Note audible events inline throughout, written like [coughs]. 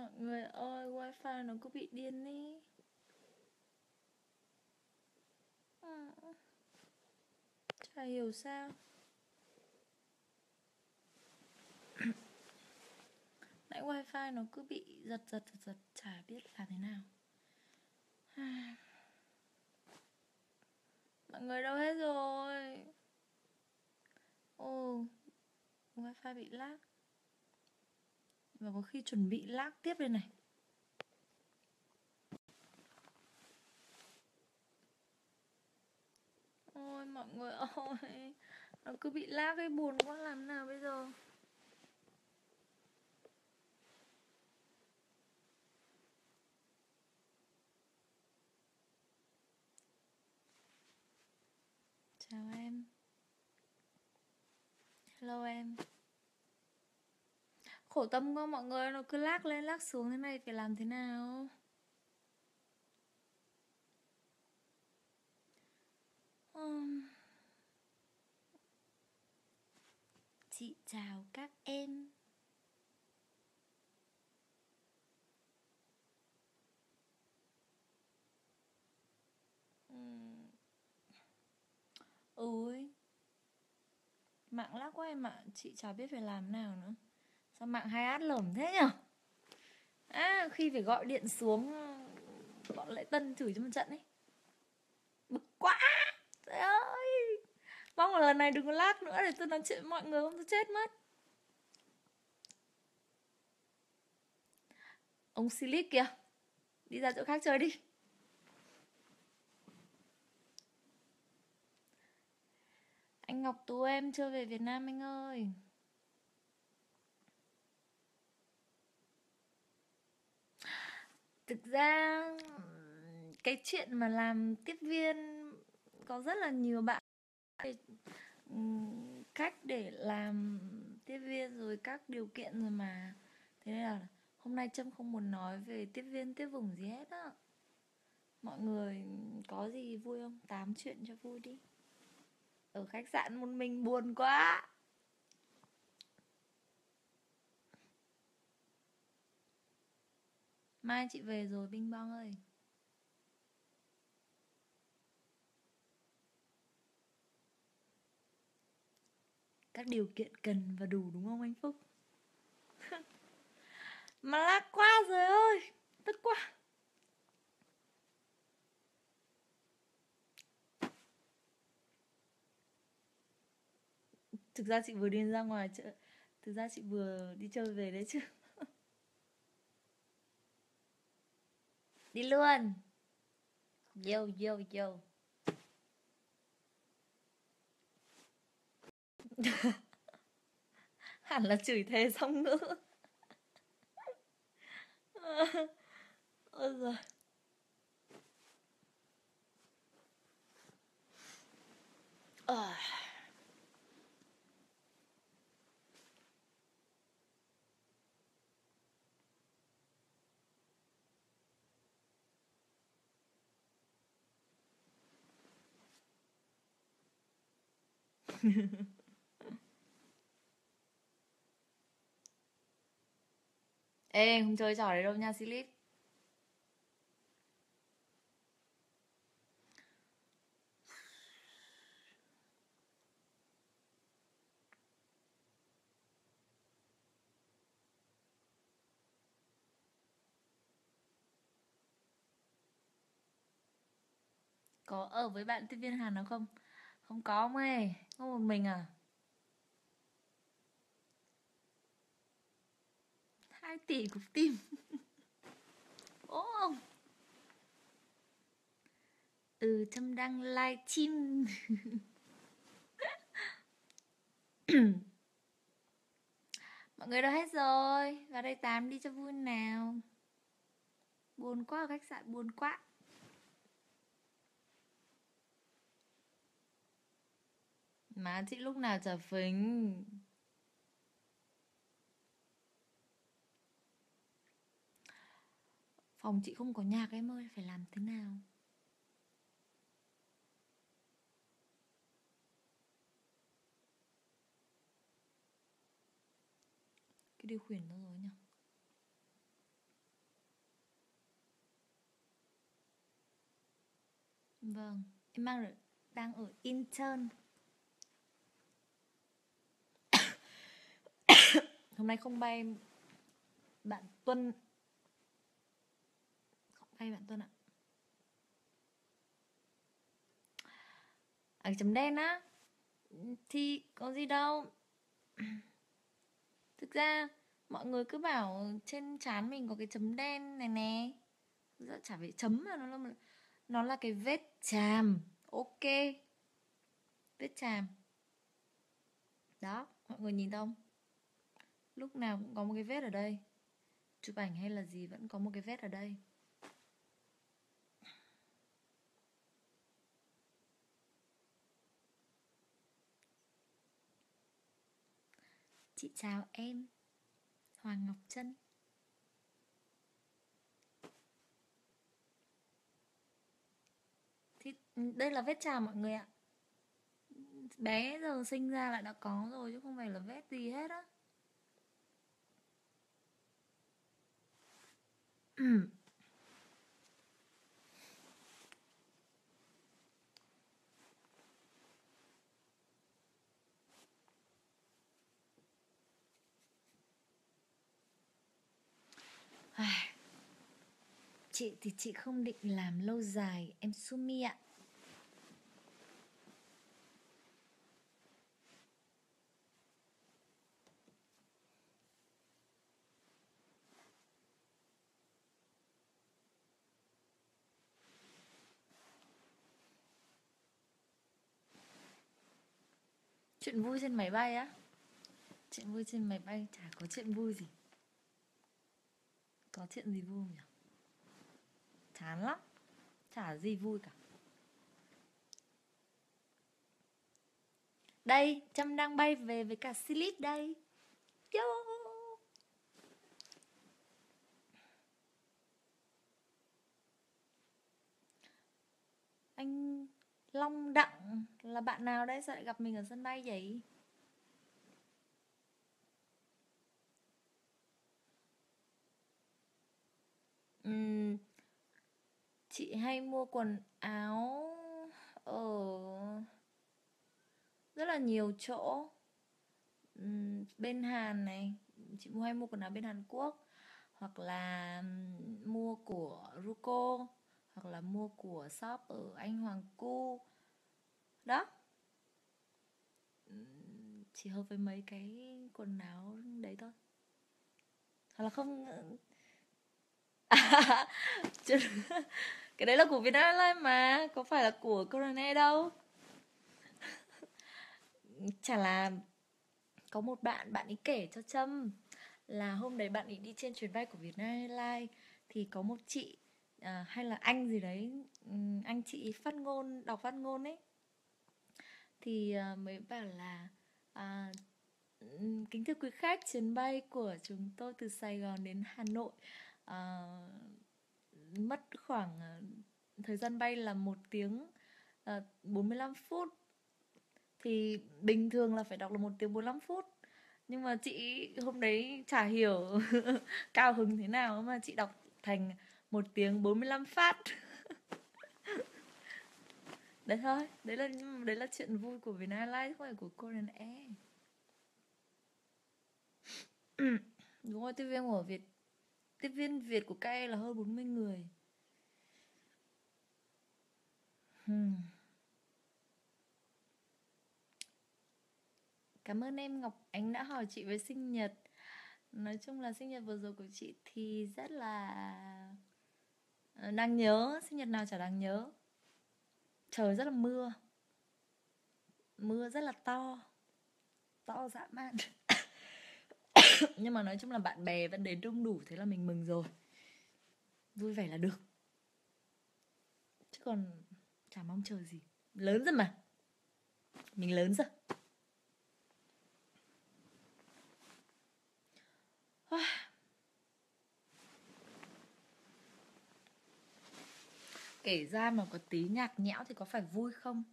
Mọi người ơi, wifi nó cứ bị điên đi. Ừ. Chả hiểu sao. [coughs] Nãy wifi nó cứ bị giật giật giật giật, chả biết làm thế nào. [sighs] Mọi người đâu hết rồi? Ồ, wifi bị lag. Và có khi chuẩn bị lác tiếp đây này. Ôi, mọi người ơi. Nó cứ bị lác ấy, buồn quá, làm nào bây giờ? Chào em. Hello em. Khổ tâm quá, mọi người Nó cứ lắc lên lắc xuống thế này Phải làm thế nào? Uhm. Chị chào các em. Ôi. Mạng lắc quá em ạ. Chị chả biết phải làm nào nữa. Sao mạng hai át lởm thế nhở? À khi phải gọi điện xuống, Bọn lại tân chửi cho một trận ấy Bực quá! Trời ơi! Mong là lần này đừng có lag nữa Để tôi nói chuyện với mọi người không tôi chết mất. Ông Silic kìa, Đi ra chỗ khác chơi đi. Anh Ngọc Tú, em chưa về Việt Nam anh ơi. Thực ra, cái chuyện mà làm tiếp viên có rất là nhiều bạn. Cách để làm tiếp viên rồi các điều kiện rồi mà. Thế nên là hôm nay trâm không muốn nói về tiếp viên, tiếp vùng gì hết á. Mọi người có gì vui không? Tám chuyện cho vui đi. Ở khách sạn một mình buồn quá. Mai chị về rồi binh bong ơi. Các điều kiện cần và đủ đúng không anh phúc? [laughs] Mà lát quá rồi ơi, tức quá. Thực ra chị vừa đi ra ngoài chợ, thực ra chị vừa đi chơi về đấy chứ. Đi luôn. Vô vô vô. [laughs] Hẳn là chửi thề xong nữa. Ôi giời. À. [laughs] Ê, không chơi trò đấy đâu nha Silip Có ở với bạn tiếp viên Hàn nào không? Không có ông ơi, có một mình à? hai tỷ cục tim ố không? Ừ trâm đang live stream. [coughs] Mọi người đâu hết rồi. Vào đây tám đi cho vui nào. Buồn quá ở khách sạn buồn quá. Má chị lúc nào chả phính? Phòng chị không có nhạc em ơi Phải làm thế nào? Cái điều khiển nó rồi nhỉ? Vâng, em mang đang ở intern. Hôm nay không bay bạn Tuân. Không bay bạn Tuân ạ. À chấm đen á, Thì có gì đâu. Thực ra, mọi người cứ bảo trên trán mình có cái chấm đen này nè. Dạ chả phải chấm mà nó là nó là cái vết chàm. Ok. Vết chàm. Đó, mọi người nhìn không? Lúc nào cũng có một cái vết ở đây. Chụp ảnh hay là gì vẫn có một cái vết ở đây. Chị chào em, hoàng ngọc trân. Thì đây là vết trà mọi người ạ. Bé giờ sinh ra lại đã có rồi chứ không phải là vết gì hết á. Ừ. chị thì chị không định làm lâu dài em Sumi ạ. Chuyện vui trên máy bay á. Chuyện vui trên máy bay, chả có chuyện vui gì. Có chuyện gì vui nhỉ? Chán lắm. Chả gì vui cả. Đây, trâm đang bay về với cả slip đây. Yo. anh long đặng là bạn nào đấy sao lại gặp mình ở sân bay vậy? Uhm, chị hay mua quần áo ở rất là nhiều chỗ. Bên Hàn này chị mua hay mua quần áo bên Hàn Quốc hoặc là mua của Ruko hoặc là mua của shop ở anh Hoàng Cu. Đó. Chỉ hợp với mấy cái quần áo đấy thôi. Hoặc là không [laughs] cái đấy là của Vietnam Airlines mà, có phải là của Corona đâu. [laughs] Chả là có một bạn bạn ấy kể cho trâm là hôm đấy bạn ấy đi trên chuyến bay của Vietnam Airlines thì có một chị à, hay là anh gì đấy anh chị phát ngôn đọc phát ngôn ấy. Thì à, mới bảo là à, kính thưa quý khách chuyến bay của chúng tôi từ Sài Gòn đến Hà Nội à, mất khoảng thời gian bay là một tiếng à, 45 phút. Thì bình thường là phải đọc là một tiếng 45 phút. Nhưng mà chị hôm đấy chả hiểu [laughs] cao hứng thế nào mà chị đọc thành một tiếng 45 phát. [laughs] Đấy thôi, đấy là đấy là chuyện vui của Vietnam live không phải của Korean Air. [clears throat] Đúng rồi, tiếp viên của Việt, tiếp viên Việt của các là hơn 40 người. Hmm. Cảm ơn em, Ngọc Ánh đã hỏi chị về sinh nhật. Nói chung là sinh nhật vừa rồi của chị thì rất là Ờ, đáng nhớ, sinh nhật nào chả đáng nhớ. Trời rất là mưa. Mưa rất là to. To dã man. [coughs] Nhưng mà nói chung là bạn bè vẫn đến đông đủ Thế là mình mừng rồi. Vui vẻ là được. Chứ còn chả mong chờ gì. Lớn rồi mà. Mình lớn rồi. [sighs] Kể ra mà có tí nhạc nhẽo thì có phải vui không?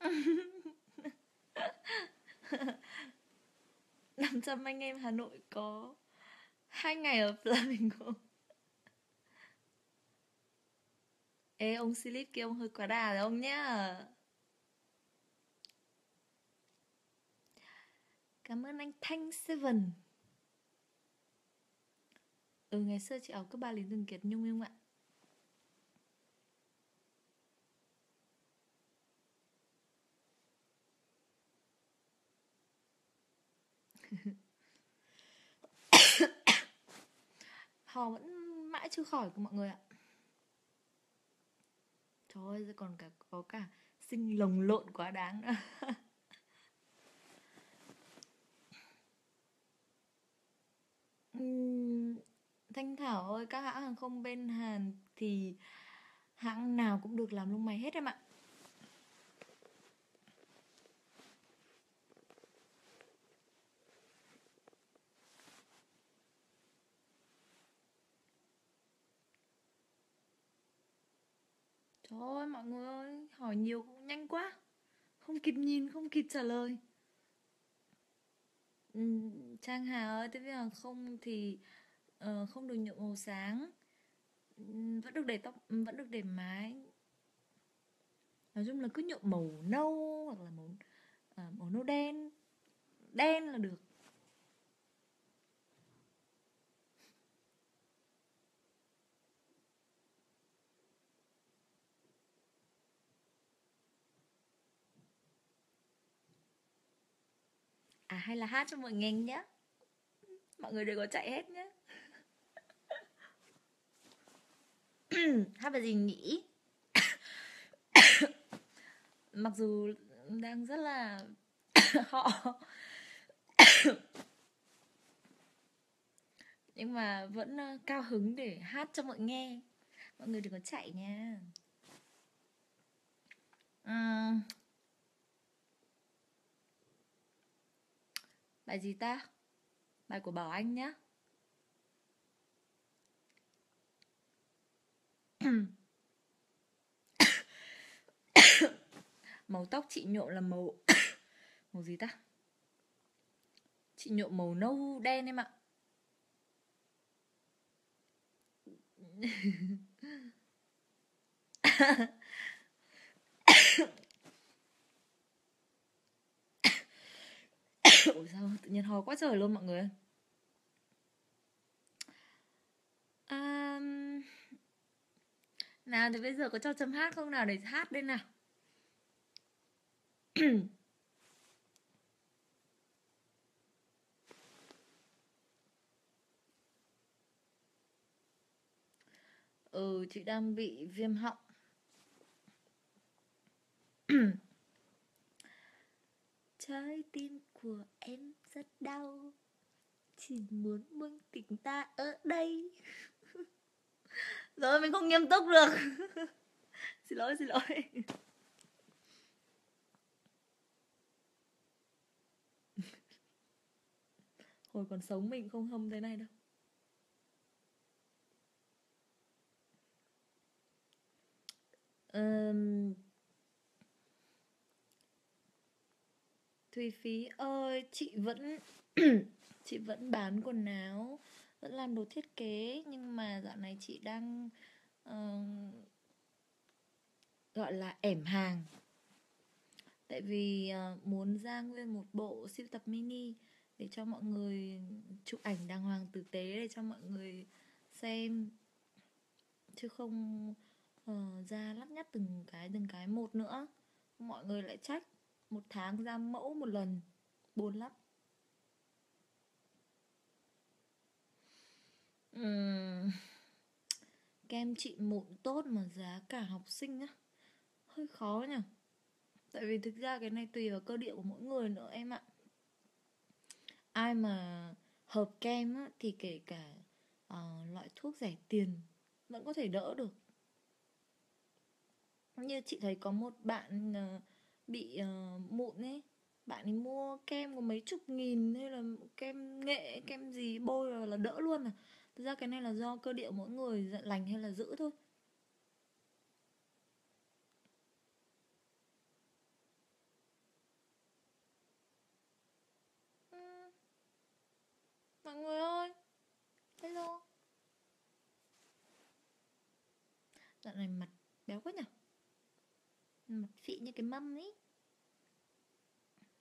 [laughs] 800 anh em Hà Nội có hai ngày ở Flamingo Ê, ông Silip kia ông hơi quá đà rồi ông nhá Cảm ơn anh Thanh Seven. Ừ ngày xưa chị học cấp ba Lý Thường Kiệt Nhung Nhung ạ. [coughs] Hò vẫn mãi chưa khỏi của mọi người ạ. Trời ơi, còn cả có cả sinh lồng lộn quá đáng nữa. [laughs] Thanh Thảo ơi, các hãng hàng không bên Hàn thì hãng nào cũng được làm lông mày hết em ạ. Trời ơi mọi người ơi, hỏi nhiều cũng nhanh quá. Không kịp nhìn, không kịp trả lời. Trang Hà ơi, tiếp viên hàng không thì uh, không được nhuộm màu sáng. Vẫn được để tóc vẫn được để mái. Nói chung là cứ nhuộm màu nâu hoặc là màu uh, màu nâu đen. Đen là được. À hay là hát cho mọi người nghe nhé mọi người đều có chạy hết nhé [coughs] hát bài gì nhỉ? [coughs] Mặc dù đang rất là [coughs] họ. Nhưng mà vẫn ờ, cao hứng để hát cho mọi nghe. Mọi người đừng có chạy nha. Uhm. Bài gì ta? Bài của bảo anh nhá. [coughs] Màu tóc chị nhuộm là màu [coughs] màu gì ta? Chị nhuộm màu nâu đen em ạ. [laughs] Ủa sao tự nhiên ho quá trời luôn mọi người. Um... Nào thì bây giờ có cho chấm hát không nào để hát đây nào? Ừ chị đang bị viêm họng. Trái tim của em rất đau. Chỉ muốn mừng tình ta ở đây. [laughs] Rồi mình không nghiêm túc được. [laughs] Xin lỗi xin lỗi. [laughs] Hồi còn sống mình không hâm thế này đâu. Um, Thùy Phí ơi chị vẫn [clears throat] chị vẫn bán quần áo vẫn làm đồ thiết kế nhưng mà dạo này chị đang uh, gọi là ẻm hàng. Tại vì uh, muốn ra nguyên một bộ siêu tập mini để cho mọi người chụp ảnh đàng hoàng tử tế để cho mọi người xem. Chứ không uh, ra lắt nhắt từng cái từng cái một nữa. Mọi người lại trách một tháng ra mẫu một lần. Buồn lắm. Uhm, kem trị mụn tốt mà giá cả học sinh á. Hơi khó nhỉ. Tại vì thực ra cái này tùy vào cơ địa của mỗi người nữa em ạ. Ai mà hợp kem á, thì kể cả uh, loại thuốc rẻ tiền vẫn có thể đỡ được. Như chị thấy có một bạn uh, bị uh, mụn ấy. Bạn ấy mua kem có mấy chục nghìn hay là kem nghệ kem gì bôi là, là đỡ luôn à. Thực ra cái này là do cơ địa mỗi người dạ, lành hay là giữ thôi. Mọi người ơi hello. Dạo này mặt béo quá nhỉ mặt phị như cái mâm ấy.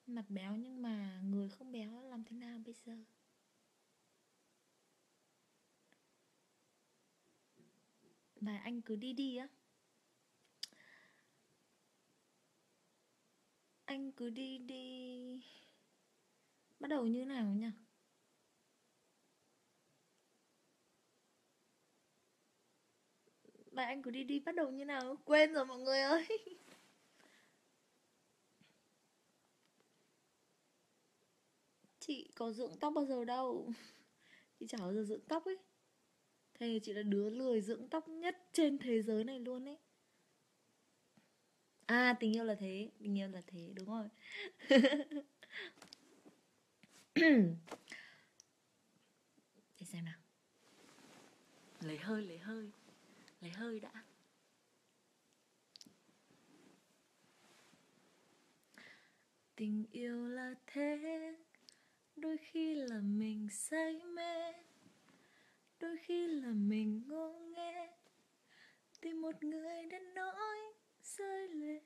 Mặt béo nhưng mà người không béo làm thế nào bây giờ? Và anh cứ đi đi á. Anh cứ đi đi. Bắt đầu như nào nhỉ? Bài anh cứ đi đi bắt đầu như nào? Quên rồi mọi người ơi. [laughs] chị có dưỡng tóc bao giờ đâu. [laughs] Chị chả bao giờ dưỡng tóc ấy. Thế chị là đứa lười dưỡng tóc nhất trên thế giới này luôn ấy. À tình yêu là thế tình yêu là thế đúng rồi. [coughs] Để xem nào. Lấy hơi lấy hơi. Lấy hơi đã. Tình yêu là thế đôi khi là mình say mê. Đôi khi là mình ngô nghe tìm một người đến nỗi rơi lệ.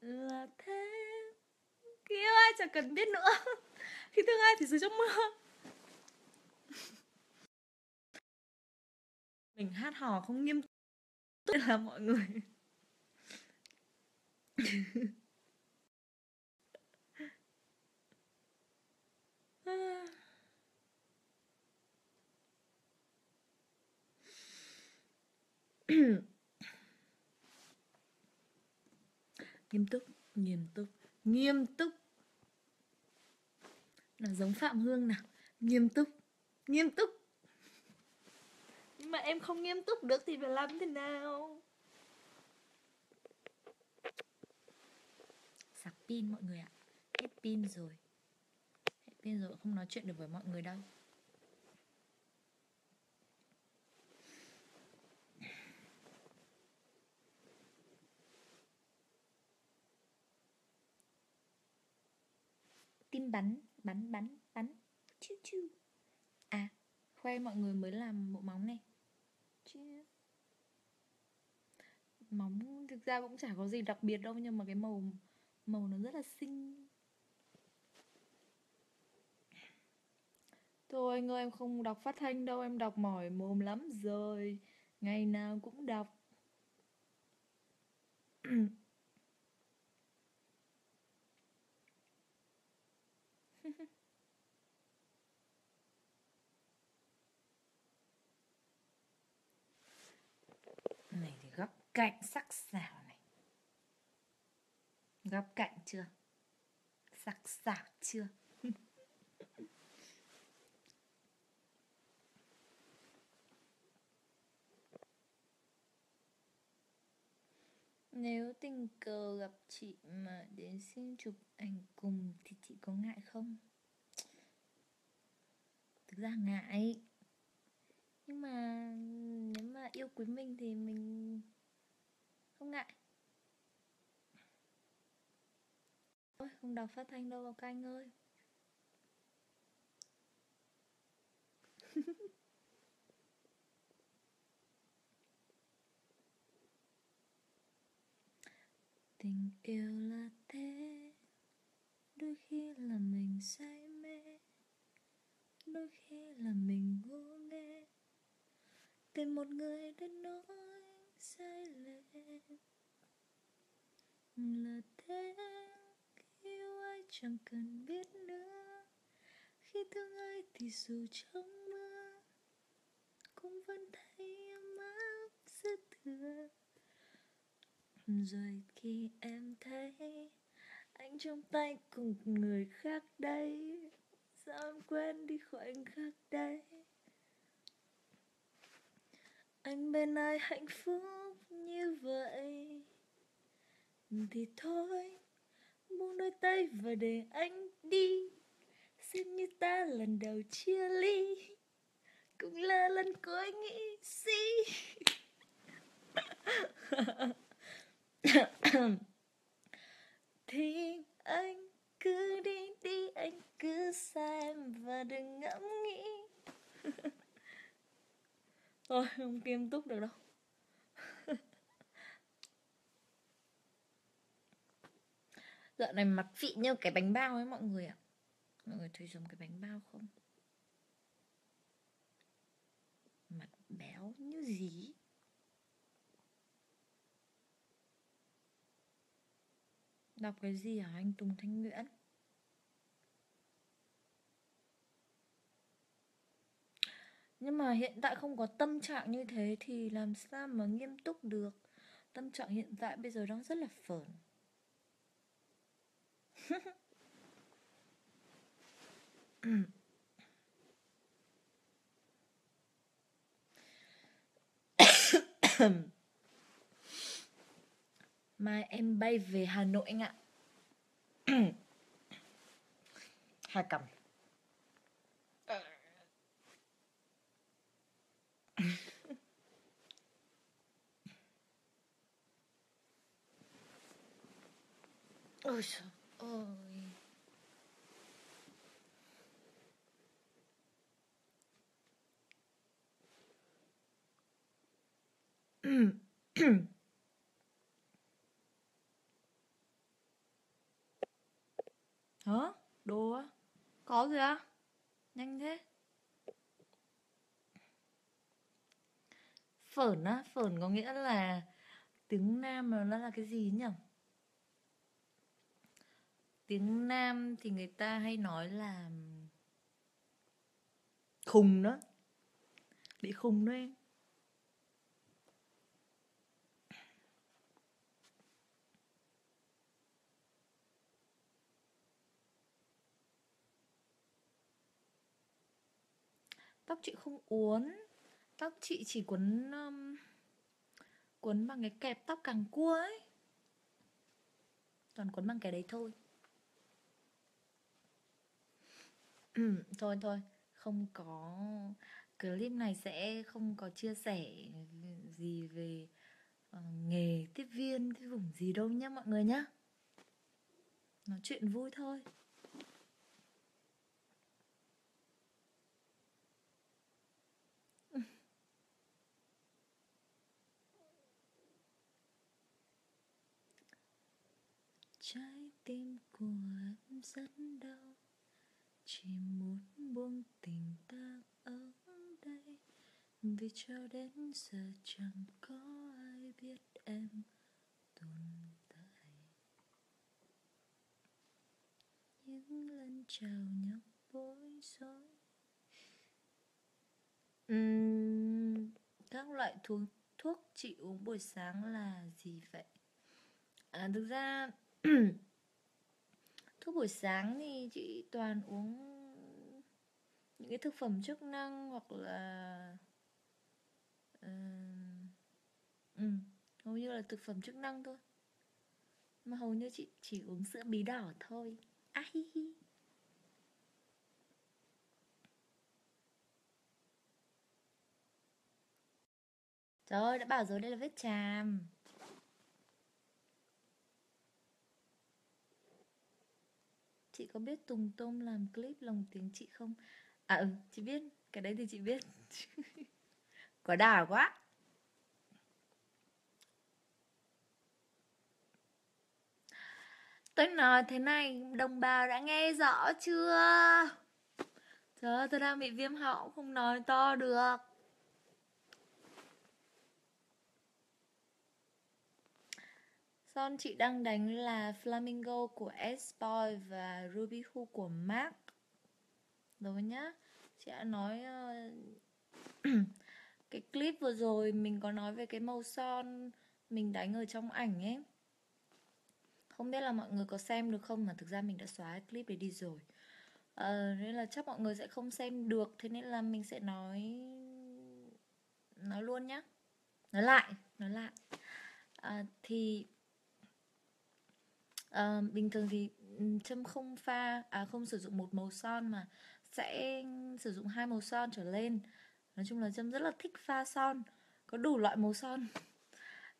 Là thế. Khi yêu ai chẳng cần biết nữa. [laughs] Khi thương ai thì dưới trong mưa. [laughs] Mình hát hò không nghiêm túc. Là mọi người. [laughs] [coughs] nghiêm túc nghiêm túc nghiêm túc. Là giống phạm hương nào. Nghiêm túc nghiêm túc. Nhưng mà em không nghiêm túc được thì phải làm thế nào? Sạc pin mọi người ạ. Hết pin rồi bây giờ rồi không nói chuyện được với mọi người đâu. Tim bắn bắn bắn bắn. Chu chu à khoe mọi người mới làm bộ móng này. Chứ móng thực ra cũng chả có gì đặc biệt đâu, nhưng mà cái màu màu nó rất là xinh. Thôi anh ơi, em không đọc phát thanh đâu, em đọc mỏi mồm lắm rồi. Ngày nào cũng đọc. [laughs] Này thì góc cạnh sắc sảo này. Góc cạnh chưa? Sắc sảo chưa? [laughs] Nếu tình cờ gặp chị mà đến xin chụp ảnh cùng thì chị có ngại không? Thực ra ngại. Nhưng mà nếu mà yêu quý mình thì mình không ngại. Ôi, không đọc phát thanh đâu các anh ơi. [laughs] tình yêu là thế. Đôi khi là mình say mê. Đôi khi là mình ngu nghe tìm một người đến nỗi say lệ là thế, yêu ai chẳng cần biết nữa. Khi thương ai thì dù trong mưa, cũng vẫn thấy ấm áp dư thừa rồi khi em thấy anh trong tay cùng người khác đây, sao em quên đi khoảnh khắc đây? Anh bên ai hạnh phúc như vậy? Thì thôi, buông đôi tay và để anh đi. Xem như ta lần đầu chia ly, cũng là lần cuối nghĩ gì [laughs] [coughs] thì anh cứ đi đi anh cứ xem và đừng ngẫm nghĩ. [laughs] Thôi, không nghiêm túc được đâu. [laughs] Dạo này mặt vị như cái bánh bao ấy, mọi người ạ. Mọi người thấy giống cái bánh bao không? Mặt béo như gì Đọc cái gì hả anh Tùng Thanh Nguyễn? Nhưng mà hiện tại không có tâm trạng như thế thì làm sao mà nghiêm túc được Tâm trạng hiện tại bây giờ đang rất là phởn Mai em bay về Hà Nội anh ạ. [clears throat] Hai cầm [laughs] Ôi trời ơi [clears throat] Hả? Đồ á? Có gì á? Nhanh thế Phởn á? Phởn có nghĩa là Tiếng Nam mà nó là cái gì nhỉ? Tiếng Nam thì người ta hay nói là Khùng đó Bị khùng đó em Tóc chị không uốn. Tóc chị chỉ cuốn, um, cuốn bằng cái kẹp tóc càng cua ấy. Toàn cuốn bằng cái đấy thôi. Ừ, Thôi thôi. Không có Clip này sẽ không có chia sẻ gì về uh, nghề tiếp viên, cái vùng gì đâu nhá mọi người nhá. Nói chuyện vui thôi trái tim của em rất đau. Chỉ muốn buông tình ta ở đây. Vì cho đến giờ chẳng có ai biết em tồn tại. Những lần chào nhau bối rối. Uhm, các loại thuốc thuốc chị uống buổi sáng là gì vậy? À thực ra [clears throat] thuốc buổi sáng thì chị toàn uống những cái thực phẩm chức năng hoặc là uh, ừ, hầu như là thực phẩm chức năng thôi. Mà hầu như chị chỉ uống sữa bí đỏ thôi. Ai Trời ơi, đã bảo rồi đây là vết chàm. Chị có biết Tùng Tôm làm clip lồng tiếng chị không? À ừ, chị biết Cái đấy thì chị biết [laughs] Có đà quá Tôi nói thế này Đồng bào đã nghe rõ chưa? Trời ơi, tôi đang bị viêm họng Không nói to được Son chị đang đánh là Flamingo của S-Boy và Ruby Hu của Mark. Rồi nhá. Chị đã nói uh, [clears throat] Cái clip vừa rồi mình có nói về cái màu son Mình đánh ở trong ảnh ấy. Không biết là mọi người có xem được không Mà thực ra mình đã xóa cái clip đấy đi rồi. Uh, Nên là chắc mọi người sẽ không xem được Thế nên là mình sẽ nói Nói luôn nhá. Nói lại Nói lại. Uh, Thì Ờ, bình thường thì châm không pha à không sử dụng một màu son mà sẽ sử dụng hai màu son trở lên. Nói chung là trâm rất là thích pha son có đủ loại màu son.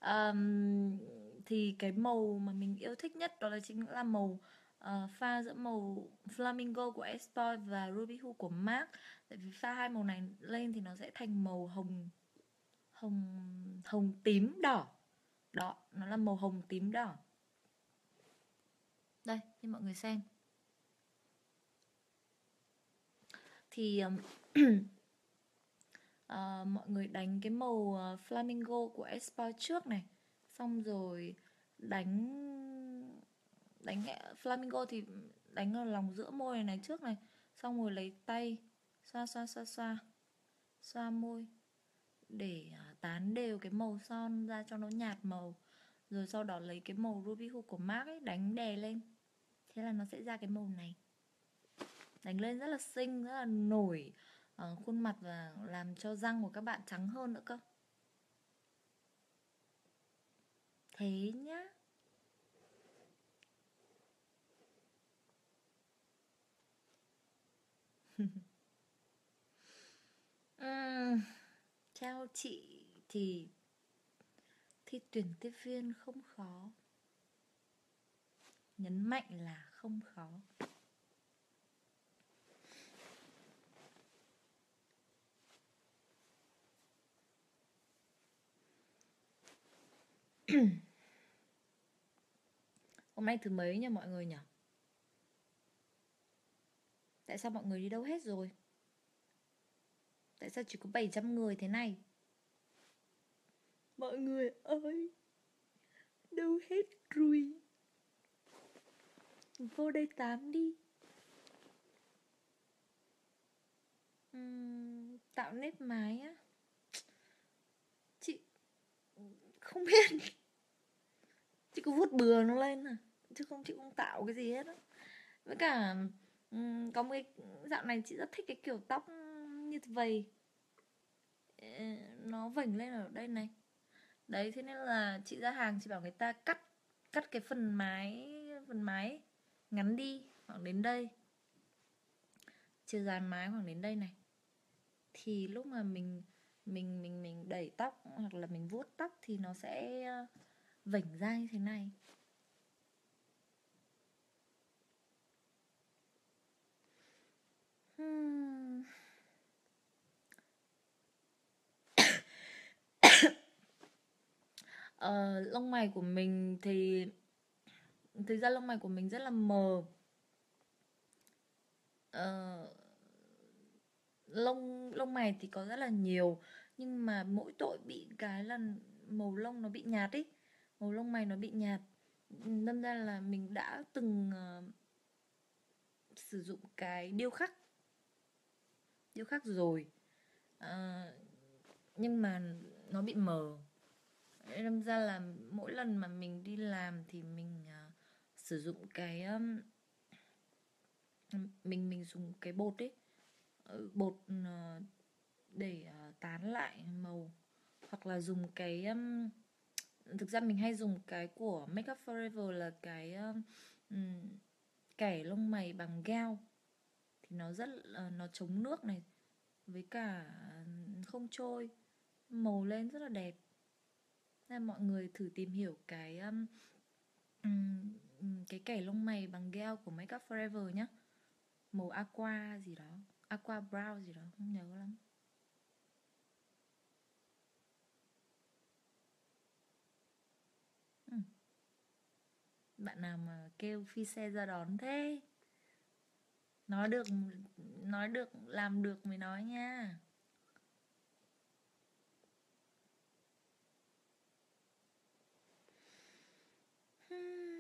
Um, thì cái màu mà mình yêu thích nhất đó là chính là màu uh, pha giữa màu flamingo của Espoir và ruby hue của MAC tại vì pha hai màu này lên thì nó sẽ thành màu hồng hồng hồng tím đỏ. Đó nó là màu hồng tím đỏ đây cho mọi người xem. Thì uh, [clears throat] mọi người đánh cái màu ờ, flamingo của Espa trước này. Xong rồi đánh đánh ờ, flamingo thì đánh ở lòng giữa môi này, này trước này. Xong rồi lấy tay xoa xoa xoa xoa xoa môi để tán đều cái màu son ra cho nó nhạt màu. Rồi sau đó lấy cái màu ruby hook của Mark ấy đánh đè lên thế là nó sẽ ra cái màu này. Đánh lên rất là xinh rất là nổi uh, khuôn mặt và làm cho răng của các bạn trắng hơn nữa cơ. Thế nhá. [laughs] Uhm, theo chị thì thi tuyển tiếp viên không khó nhấn mạnh là không khó [clears throat] Hôm nay thứ mấy nha mọi người nhỉ? Tại sao mọi người đi đâu hết rồi? Tại sao chỉ có 700 người thế này? Mọi người ơi, Đâu hết rồi Vô đây tám đi. Uhm, Tạo nếp mái á. Chị Không biết. Chị cứ vuốt bừa nó lên à Chứ không chị không tạo cái gì hết á. Với cả uhm, Có một cái dạo này chị rất thích cái kiểu tóc như vậy Nó vảnh lên ở đây này. Đấy thế nên là chị ra hàng chị bảo người ta cắt cắt cái phần mái phần mái ngắn đi khoảng đến đây. Chiều dài mái khoảng đến đây này. Thì lúc mà mình mình mình mình đẩy tóc hoặc là mình vuốt tóc thì nó sẽ ờ, vảnh ra như thế này. Hmm. uh, [coughs] lông mày của mình thì thực ra lông mày của mình rất là mờ. Uh, lông lông mày thì có rất là nhiều nhưng mà mỗi tội bị cái là màu lông nó bị nhạt ý. Màu lông mày nó bị nhạt. Đâm ra là mình đã từng uh, sử dụng cái điêu khắc điêu khắc rồi. Uh, nhưng mà nó bị mờ. Đâm ra là mỗi lần mà mình đi làm thì mình uh, sử dụng cái um, mình mình dùng cái bột ấy. Ờ, bột uh, để uh, tán lại màu. Hoặc là dùng cái um, thực ra mình hay dùng cái của Makeup Forever là cái um, kẻ lông mày bằng gel thì nó rất uh, nó chống nước này với cả không trôi. Màu lên rất là đẹp. Nên mọi người thử tìm hiểu cái um, Ừ, cái kẻ lông mày bằng gel của Makeup Forever nhá. Màu aqua gì đó, aqua brown gì đó, không nhớ lắm. Ừ. bạn nào mà kêu phi xe ra đón thế? Nói được nói được, làm được mới nói nha. Hmm.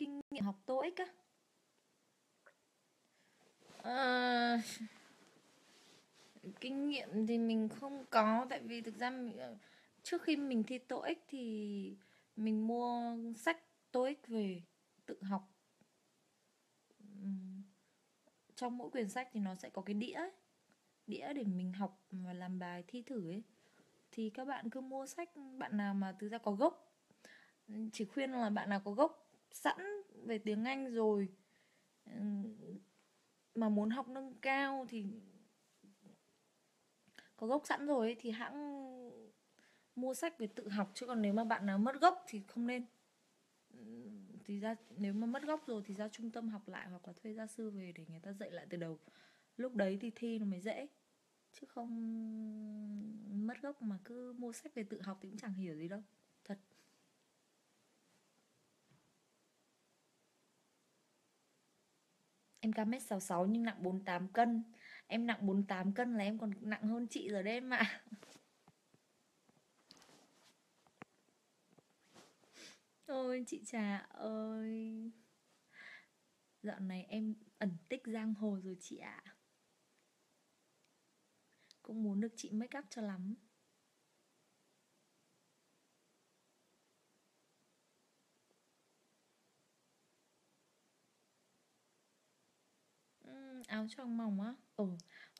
Kinh nghiệm học TOEIC á à, kinh nghiệm thì mình không có tại vì thực ra mình, ờ, trước khi mình thi TOEIC thì mình mua sách TOEIC về tự học trong mỗi quyển sách thì nó sẽ có cái đĩa ấy. đĩa để mình học và làm bài thi thử ấy thì các bạn cứ mua sách bạn nào mà thực ra có gốc chỉ khuyên là bạn nào có gốc sẵn về tiếng Anh rồi. Mà muốn học nâng cao thì có gốc sẵn rồi ấy, thì hãng mua sách về tự học chứ còn nếu mà bạn nào mất gốc thì không nên. Thì ra nếu mà mất gốc rồi thì ra trung tâm học lại hoặc là thuê gia sư về để người ta dạy lại từ đầu. Lúc đấy thì thi nó mới dễ chứ không mất gốc mà cứ mua sách về tự học thì cũng chẳng hiểu gì đâu thật Em cao mét 66 nhưng nặng 48 cân. Em nặng 48 cân là em còn nặng hơn chị rồi đấy em ạ. Ôi, chị Trà ơi. Dạo này em ẩn tích giang hồ rồi chị ạ. À. Cũng muốn được chị make up cho lắm. Áo choàng mỏng á? Ừ.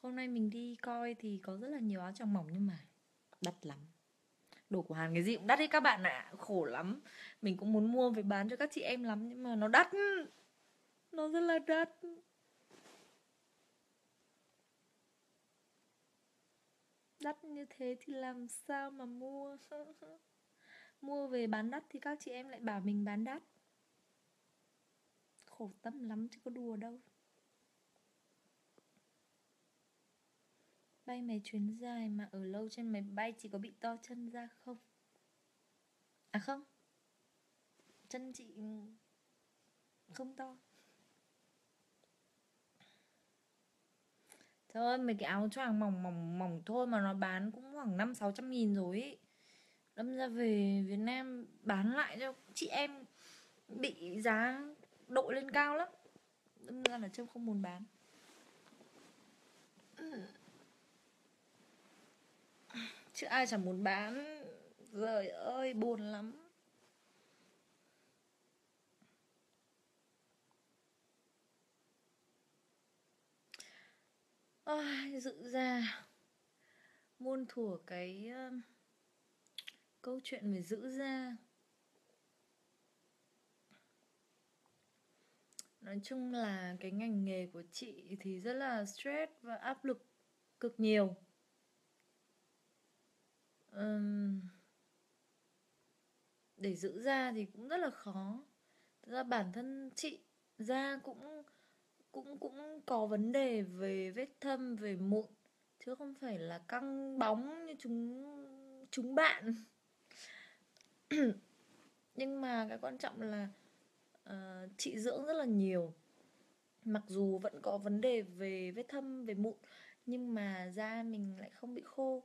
Hôm nay mình đi coi thì có rất là nhiều áo choàng mỏng nhưng mà đắt lắm. Đồ của Hàn cái gì cũng đắt đấy các bạn ạ. À. khổ lắm. Mình cũng muốn mua về bán cho các chị em lắm nhưng mà nó đắt. Nó rất là đắt. Đắt như thế thì làm sao mà mua? [laughs] Mua về bán đắt thì các chị em lại bảo mình bán đắt. Khổ tâm lắm chứ có đùa đâu bay mấy chuyến dài mà ở lâu trên máy bay chỉ có bị to chân ra không? À không. Chân chị ừ, không to. Thôi, mấy cái áo choàng mỏng mỏng mỏng thôi mà nó bán cũng khoảng năm, sáu trăm nghìn rồi ý. Đâm ra về Việt Nam bán lại cho chị em bị giá đội lên cao lắm. Đâm ra là trông không muốn bán. Ừ chứ ai chẳng muốn bán. Rồi ơi buồn lắm. Ôi, dự ra muôn thuở cái uh, câu chuyện về giữ ra. Nói chung là cái ngành nghề của chị thì rất là stress và áp lực cực nhiều um, để giữ da thì cũng rất là khó. Thực ra bản thân chị da cũng cũng cũng có vấn đề về vết thâm về mụn chứ không phải là căng bóng như chúng chúng bạn. [clears throat] Nhưng mà cái quan trọng là uh, chị dưỡng rất là nhiều. Mặc dù vẫn có vấn đề về vết thâm về mụn nhưng mà da mình lại không bị khô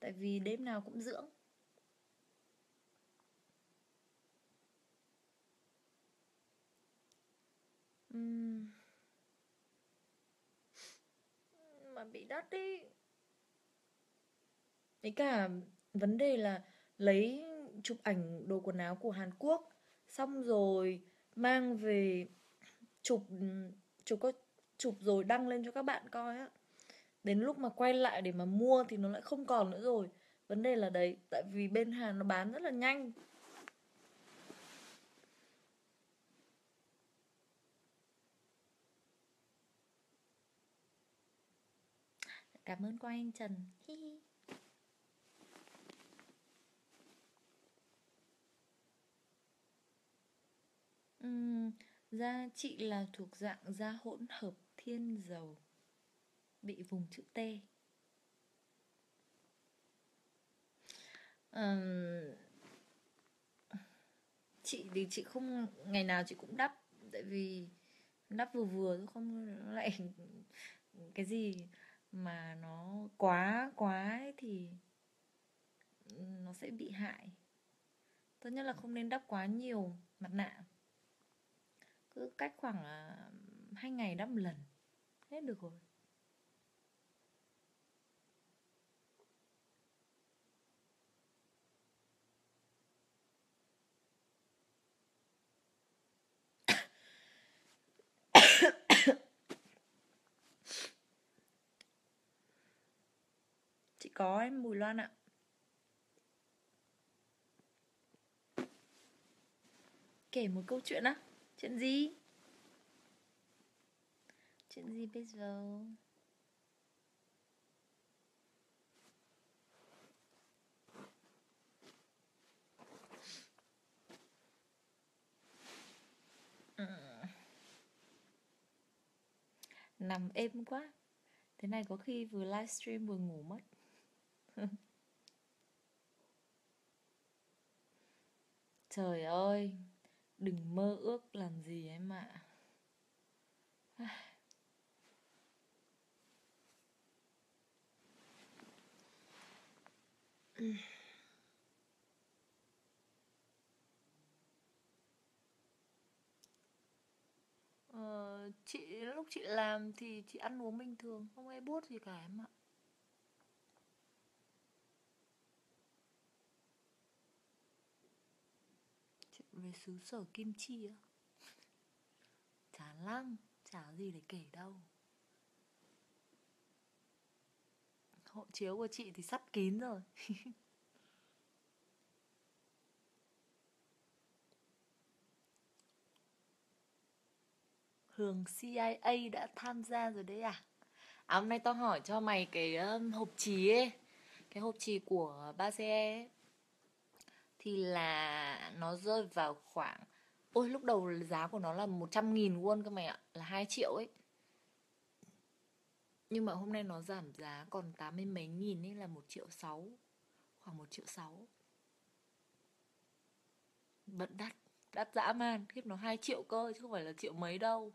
tại vì đêm nào cũng dưỡng. Uhm. mà bị đắt đi với cả vấn đề là lấy chụp ảnh đồ quần áo của Hàn Quốc, xong rồi mang về chụp chụp có, chụp rồi đăng lên cho các bạn coi á đến lúc mà quay lại để mà mua thì nó lại không còn nữa rồi. Vấn đề là đấy tại vì bên Hàn nó bán rất là nhanh. Cảm ơn quang anh Trần. Hi hi. Uhm, da chị là thuộc dạng da hỗn hợp thiên dầu bị vùng chữ T. Um, chị thì chị không ngày nào chị cũng đắp tại vì đắp vừa vừa thôi không lại [laughs] cái gì mà nó quá quá ấy thì nó sẽ bị hại. Tốt nhất là không nên đắp quá nhiều mặt nạ. Cứ cách khoảng à, hai ngày đắp một lần hết được rồi. Có em mùi Loan ạ. Kể một câu chuyện á. Chuyện gì? Chuyện gì bây giờ? nằm êm quá thế này có khi vừa livestream vừa ngủ mất [laughs] trời ơi đừng mơ ước làm gì em ạ [sighs] Ờ, chị lúc chị làm thì chị ăn uống bình thường không ai bút gì cả em ạ chuyện về xứ sở kim chi á. Chán lắm chả gì để kể đâu. Hộ chiếu của chị thì sắp kín rồi. [laughs] Hường CIA đã tham gia rồi đấy à? À hôm nay tao hỏi cho mày cái um, hộp trì ấy. Cái hộp trì của ba ce ấy. Thì là nó rơi vào khoảng, Ôi, lúc đầu giá của nó là 100.000 won cơ mày ạ, Là 2 triệu ấy. Nhưng mà hôm nay nó giảm giá còn 80 mấy nghìn ấy là 1 triệu 6 Khoảng 1 triệu 6 Vẫn đắt Đắt dã man Khiếp nó 2 triệu cơ chứ không phải là triệu mấy đâu.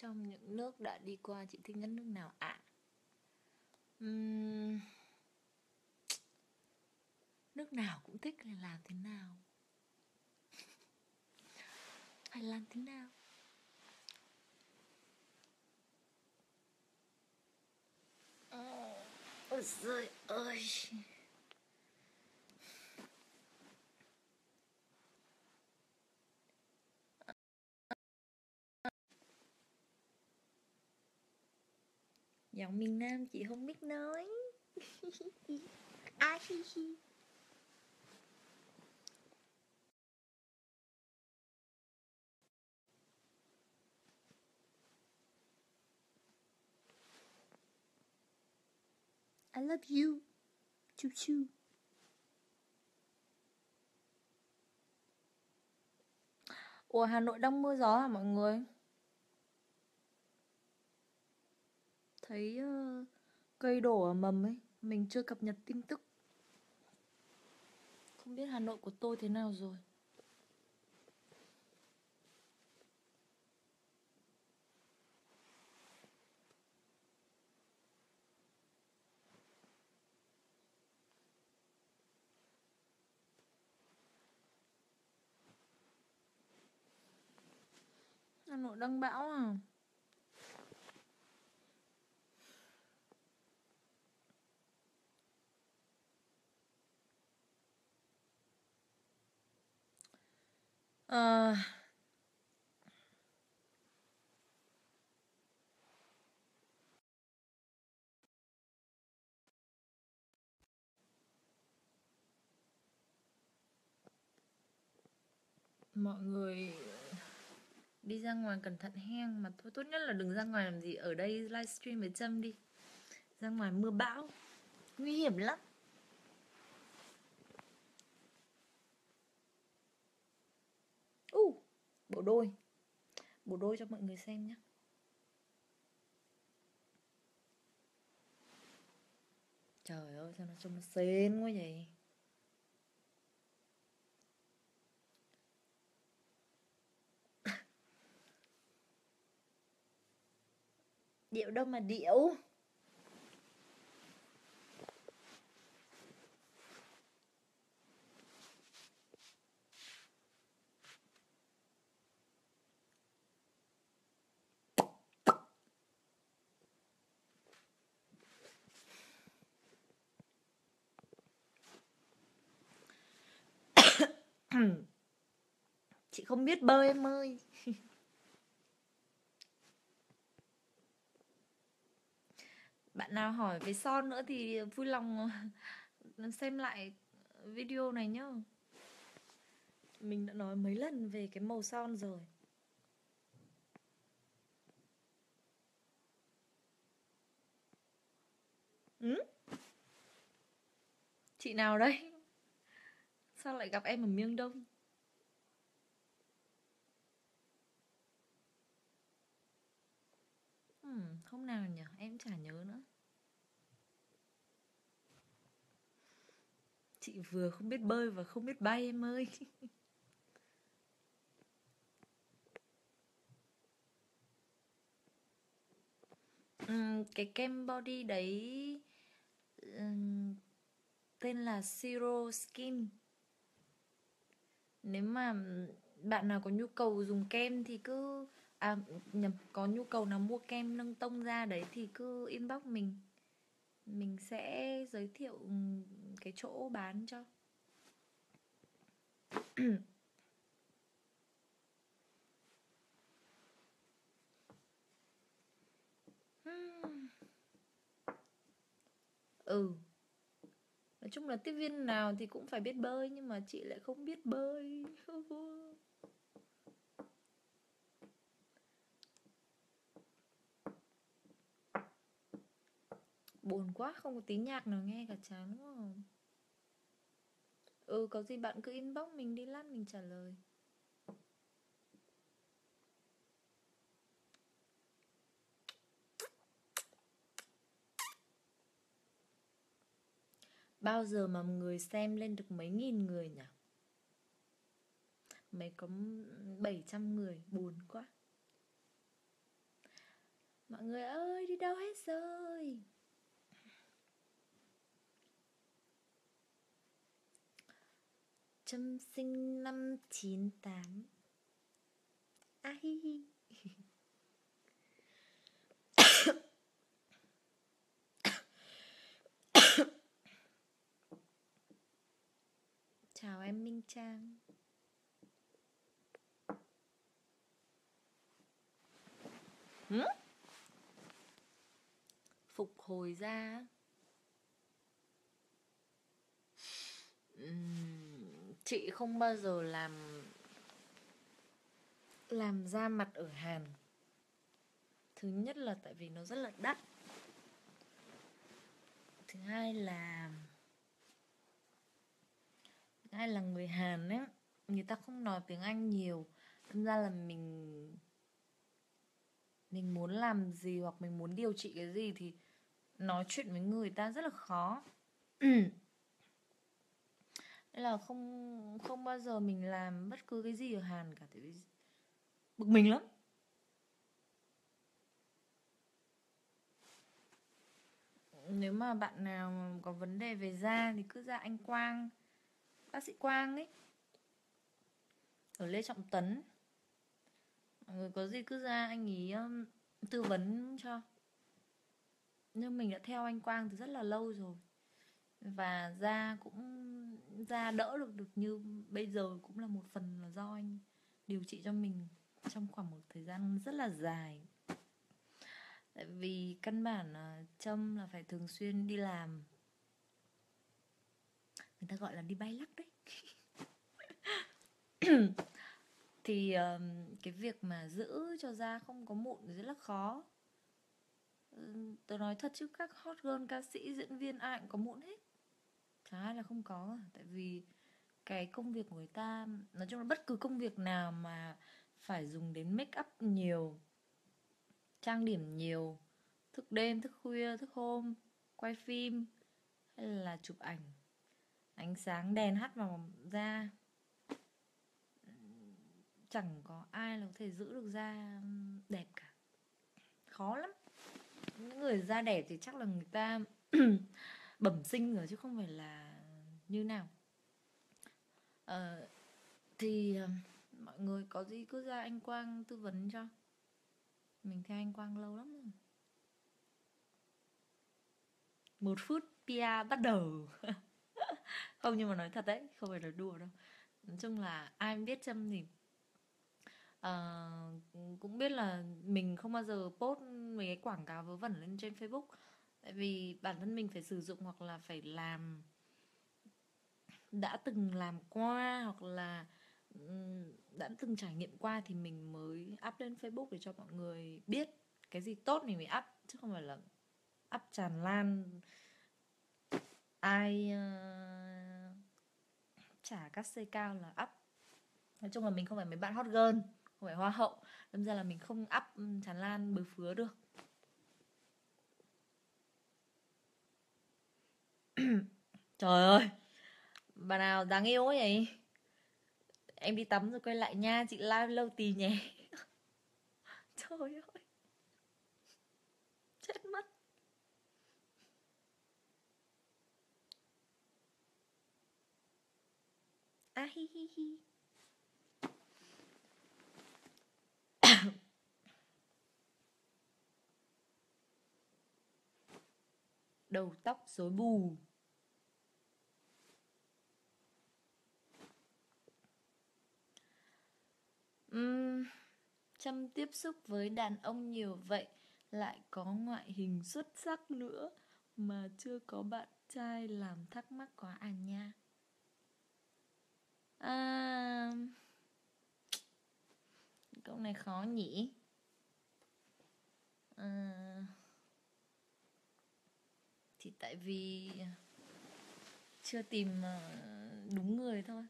Trong những nước đã đi qua, chị thích nhất nước nào ạ? À? Uhm... Nước nào cũng thích là làm thế nào Phải làm thế nào Ôi giời ơi giọng miền Nam chị không biết nói. Ai? Hi hi I love you. Chu chu Ủa Hà Nội đang mưa gió hả mọi người? Thấy uh, cây đổ ở mầm ấy mình chưa cập nhật tin tức. Không biết hà nội của tôi thế nào rồi. Hà Nội đang bão à Ờ. mọi người ờ, đi ra ngoài cẩn thận heng mà thôi, tốt nhất là đừng ra ngoài làm gì, ở đây livestream với trâm đi. Ra ngoài mưa bão. Nguy hiểm lắm. Bộ đôi. Bộ đôi cho mọi người xem nhé trời ơi, sao nó trông nó xến quá vậy? [laughs] Điệu đâu mà điệu chị không biết bơi em ơi. [laughs] Bạn nào hỏi về son nữa thì vui lòng, [laughs] xem lại video này nhá. Mình đã nói mấy lần về cái màu son rồi. Ừ? chị nào đây [laughs] sao lại gặp em ở miêng đông? Hmm, hôm nào nhỉ? Em chả nhớ nữa. Chị vừa không biết bơi và không biết bay em ơi. [laughs] Cái kem body đấy um, tên là Zero Skin. Nếu mà bạn nào có nhu cầu dùng kem thì cứ à nhầm, có nhu cầu nào mua kem nâng tông da đấy thì cứ inbox mình. Mình sẽ giới thiệu ừ, cái chỗ bán cho. [clears throat] Ừ. Nói chung là tiếp viên nào thì cũng phải biết bơi, nhưng mà chị lại không biết bơi. [laughs] buồn quá không có tí nhạc nào nghe cả chán quá không ừ có gì bạn cứ inbox mình đi lát mình trả lời Bao giờ mà người xem lên được mấy nghìn người nhỉ? Mấy có 700 người, buồn quá Mọi người ơi, đi đâu hết rồi? Trâm sinh năm 98 À hi hi. Chào em Minh Trang. Hmm? Phục hồi ra Uhm Chị không bao giờ làm Làm da mặt ở Hàn. Thứ nhất là tại vì nó rất là đắt. Thứ hai là, thứ hai là người Hàn ấy, người ta không nói tiếng Anh nhiều. Thật ra là mình mình muốn làm gì hoặc mình muốn điều trị cái gì thì nói chuyện với người ta rất là khó. [clears throat] nên là không không bao giờ mình làm bất cứ cái gì ở Hàn cả tại vì bực mình lắm. Nếu mà bạn nào có vấn đề về da thì cứ ra anh Quang bác sĩ Quang ấy. Ở Lê Trọng Tấn. Mọi người có gì cứ ra anh ý um, tư vấn cho. Nhưng mình đã theo anh Quang từ rất là lâu rồi và da cũng da đỡ được được như bây giờ cũng là một phần là do anh điều trị cho mình trong khoảng một thời gian rất là dài. Tại vì căn bản là trâm là phải thường xuyên đi làm. Người ta gọi là đi bay lắc đấy. [coughs] Thì um, cái việc mà giữ cho da không có mụn rất là khó. Tớ nói thật chứ các hot girl ca sĩ diễn viên ai cũng có mụn hết chả ai là không có. Tại vì cái công việc của người ta, nói chung là bất cứ công việc nào mà phải dùng đến make up nhiều, trang điểm nhiều, thức đêm, thức khuya, thức hôm, quay phim hay là chụp ảnh, ánh sáng đèn hắt vào da, chẳng có ai là có thể giữ được da đẹp cả. Khó lắm. Những người da đẹp thì chắc là người ta [clears throat] [coughs] bẩm sinh rồi chứ không phải là như nào. Ờ, thì ờ, mọi người có gì cứ ra anh quang tư vấn cho. Mình theo anh quang lâu lắm rồi. Một phút pia bắt đầu. [laughs] Không nhưng mà nói thật đấy không phải là đùa đâu. Nói chung là ai biết châm thì uh, cũng biết là mình không bao giờ post mấy cái quảng cáo vớ vẩn lên trên facebook tại vì bản thân mình phải sử dụng hoặc là phải làm đã từng làm qua hoặc là đã từng trải nghiệm qua thì mình mới up lên facebook để cho mọi người biết cái gì tốt mình mới up chứ không phải là up tràn lan. Ai ờ, uh, trả các xây cao là up. Nói chung là mình không phải mấy bạn hot girl không phải hoa hậu. Đâm ra là mình không up tràn lan bừa phứa được. [clears throat] trời ơi. Bà nào đáng yêu quá vậy em đi tắm rồi quay lại nha, chị live lâu tì nhé [laughs] trời ơi. Chết mất. À hi hi hi. [coughs] Đầu tóc rối bù uhm, chăm tiếp xúc với đàn ông nhiều vậy lại có ngoại hình xuất sắc nữa mà chưa có bạn trai làm thắc mắc quá à nha. À, câu này khó nhỉ? À, thì tại vì chưa tìm à, đúng người thôi.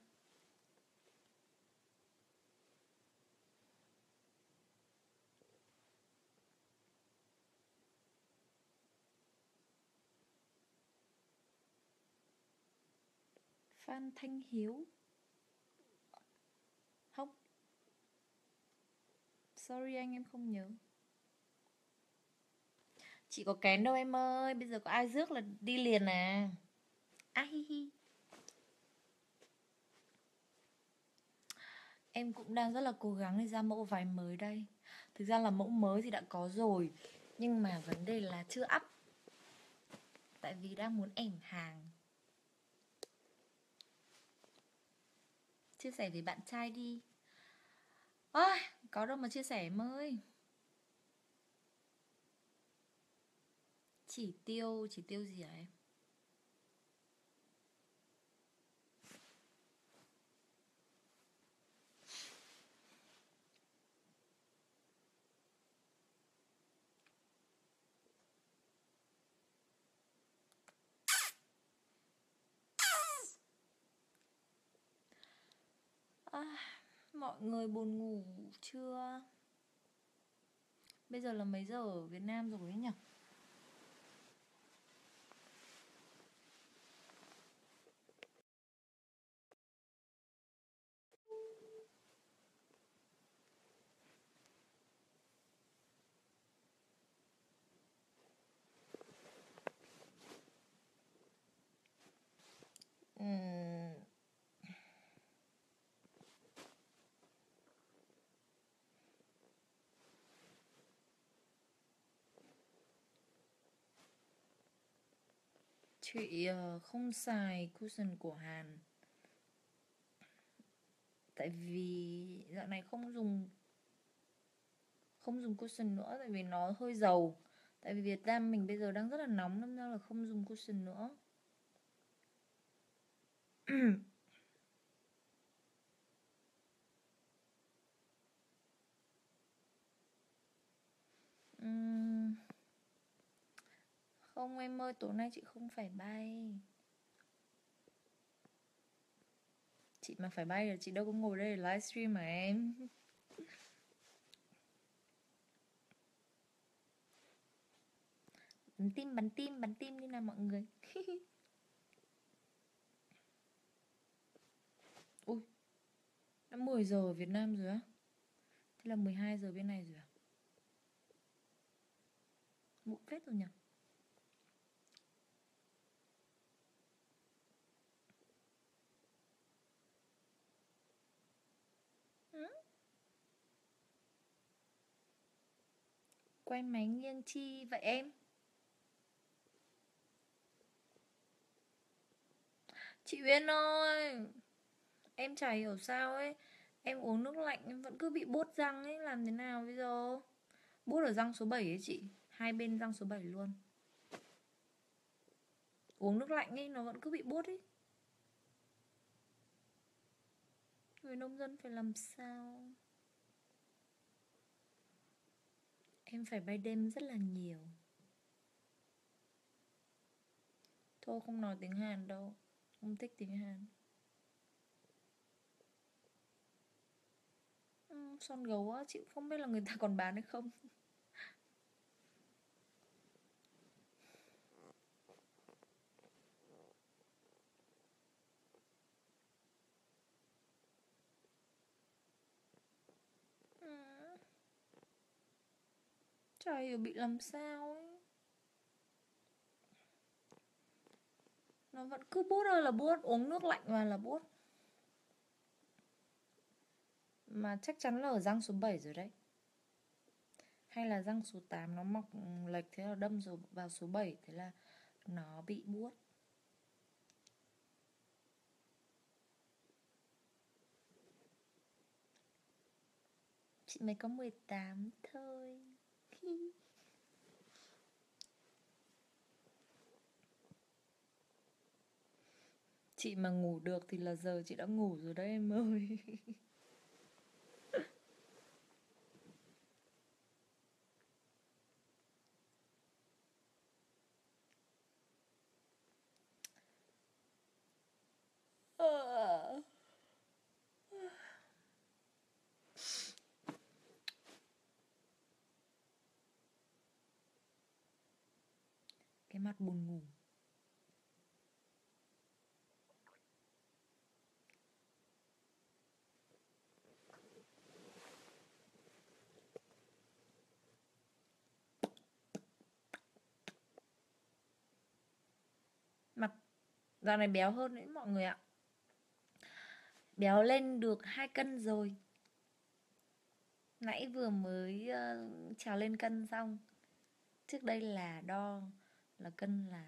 Phan Thanh Hiếu. Không. Sorry, anh em không nhớ. Chị có kén đâu em ơi, Bây giờ có ai rước là đi liền à? Ai hi hi. Em cũng đang rất là cố gắng để ra mẫu váy mới đây. Thực ra là mẫu mới thì đã có rồi, Nhưng mà vấn đề là chưa up. Tại vì đang muốn ẻm hàng. Chia sẻ với bạn trai đi Ôi, có đâu mà chia sẻ em ơi Chỉ tiêu, chỉ tiêu gì hả em? À, mọi người buồn ngủ chưa? Bây giờ là mấy giờ ở Việt Nam rồi ấy nhỉ? Chị ờ, không xài cushion của Hàn. Tại vì dạo này không dùng Không dùng cushion nữa Tại vì nó hơi dầu. Tại vì Việt Nam mình bây giờ đang rất là nóng Nên là không dùng cushion nữa. [clears throat] Không em ơi, tối nay chị không phải bay. Chị mà phải bay là chị đâu có ngồi đây để livestream mà em. Bắn tim, bắn tim, bắn tim đi nào mọi người. [laughs] Ui Đã 10 giờ ở Việt Nam rồi á. Thế là 12 giờ bên này rồi à? Muộn phết rồi nhỉ Quay máy nghiêng chi vậy em? Chị Uyên ơi, Em chả hiểu sao ấy. Em uống nước lạnh em vẫn cứ bị bốt răng ấy, Làm thế nào bây giờ? Bốt ở răng số 7 ấy chị, Hai bên răng số 7 luôn. Uống nước lạnh ấy, nó vẫn cứ bị bốt ấy. Người nông dân phải làm sao? Em phải bay đêm rất là nhiều. Thôi, không nói tiếng hàn đâu. Không thích tiếng hàn. Ừ, son gấu á chị không biết là người ta còn bán hay không. Trời hiểu bị làm sao ấy. Nó vẫn cứ bút ơi, là bút Uống nước lạnh mà, là bút. Mà chắc chắn là ở răng số 7 rồi đấy. Hay là răng số 8 nó mọc ừ, lệch Thế là đâm rồi vào số 7 Thế là nó bị buốt Chị mới có 18 thôi. Chị mà ngủ được thì là giờ chị đã ngủ rồi đấy em ơi. [laughs] mặt buồn ngủ. Mặt dạo này béo hơn đấy mọi người ạ. Béo lên được 2 cân rồi. Nãy vừa mới ờ, uh, trèo lên cân xong. Trước đây là đo là cân là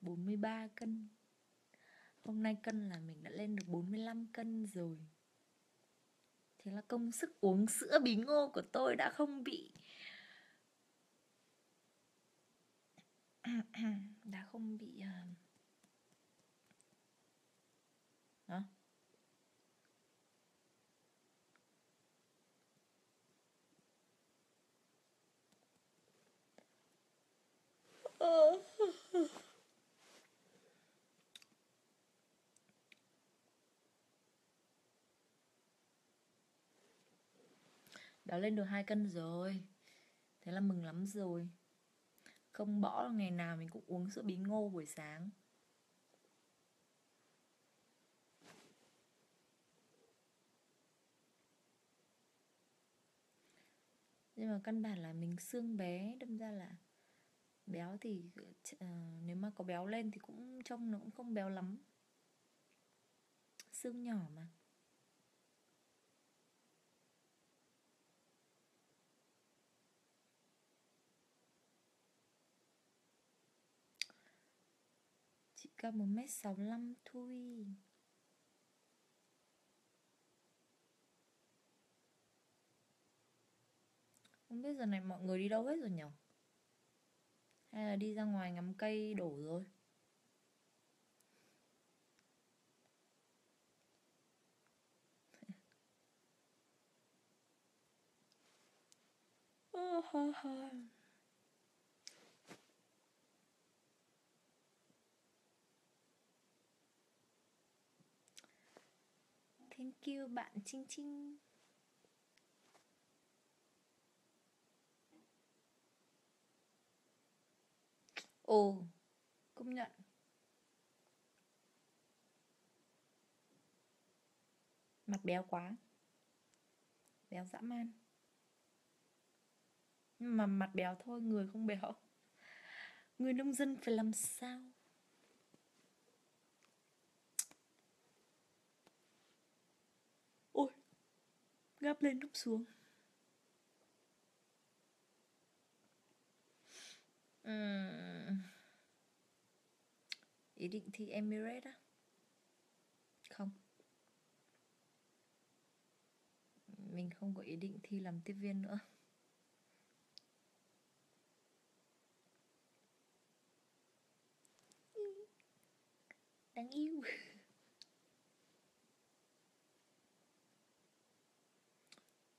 43 cân. Hôm nay cân là mình đã lên được 45 cân rồi. Thế là công sức uống sữa bí ngô của tôi đã không bị [clears throat] Đã không bị uh... Đó đã lên được hai cân rồi. Thế là mừng lắm rồi. Không bỏ ngày nào mình cũng uống sữa bí ngô buổi sáng. Nhưng mà căn bản là mình xương bé, đâm ra là béo thì uh, nếu mà có béo lên thì cũng trông nó cũng không béo lắm. Xương nhỏ mà. Chị cao một mét sáu mươi thôi không biết giờ này mọi người đi đâu hết rồi nhỉ hay là đi ra ngoài ngắm cây đổ rồi? [laughs] Thank you bạn Trinh Trinh ồ. Công nhận. Mặt béo quá. Béo dã man. Nhưng mà mặt béo thôi, người không béo. Người nông dân phải làm sao? Ôi gắp lên núp xuống. Ý định thi Emirates á? Không. Mình không có ý định thi làm tiếp viên nữa. Đáng yêu.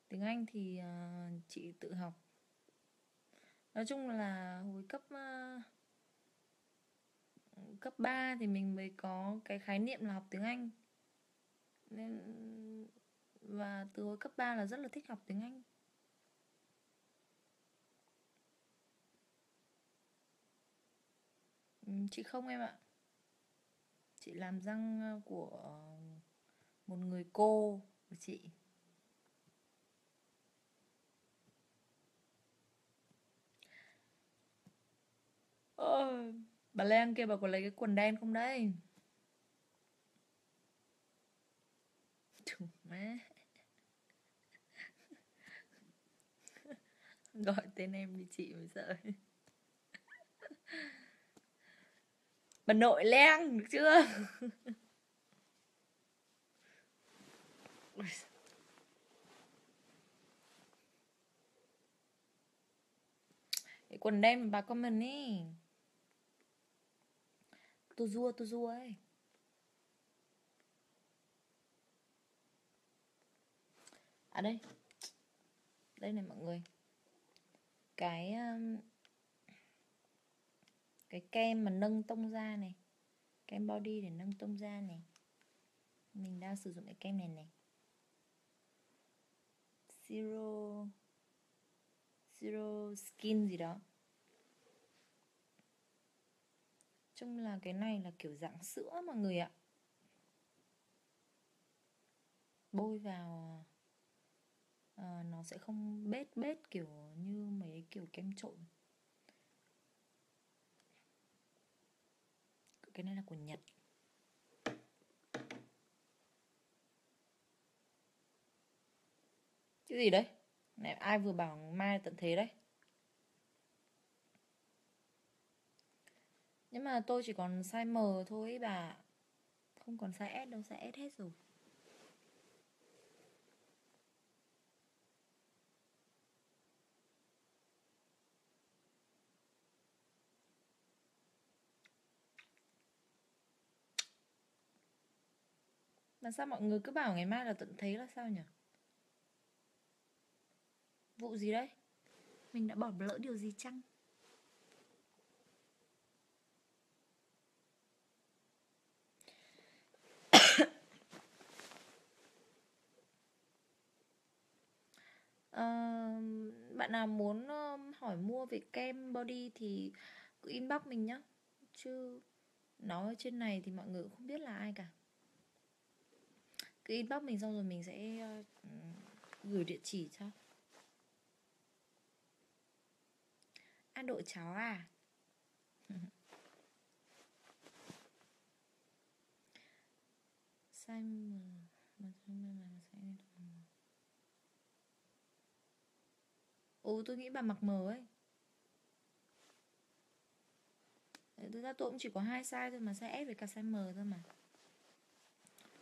Tiếng Anh thì uh, chị tự học nói chung là hồi cấp cấp 3 thì mình mới có cái khái niệm là học tiếng Anh. Nên, và từ hồi cấp 3 là rất là thích học tiếng Anh. Ừ, chị không em ạ. Chị làm răng của một người cô của chị. Ôi, bà Lan kia bà có lấy cái quần đen không đấy? Chủ má. [laughs] Gọi tên em đi chị mới sợ. [laughs] Bà nội Lan được chưa? [laughs] Cái quần đen bà comment ý tôi rua tôi rua ấy. À đây. Đây này, mọi người. Cái um, cái kem mà nâng tông da này. Kem body để nâng tông da này. Mình đang sử dụng cái kem này này. Zero zero skin gì đó. Chung là cái này là kiểu dạng sữa mọi người ạ. Bôi vào à, Nó sẽ không bết bết kiểu như mấy kiểu kem trộn. Cái này là của Nhật. Cái gì đấy? Này ai vừa bảo mai tận thế đấy? Nhưng mà tôi chỉ còn size M thôi bà Không còn size S đâu, size S hết rồi Mà sao mọi người cứ bảo ngày mai là tận thế là sao nhỉ? Vụ gì đấy? Mình đã bỏ lỡ điều gì chăng? Bạn nào muốn hỏi mua về kem body thì cứ inbox mình nhá. Chứ nói trên này thì mọi người cũng không biết là ai cả. Cứ inbox mình xong rồi mình sẽ ờ, gửi địa chỉ cho. Ăn độ cháu à? [laughs] Xanh mà Ừ tôi nghĩ bà mặc mờ ấy. Thực ra tôi cũng chỉ có hai size thôi mà, size S với cả size M thôi mà.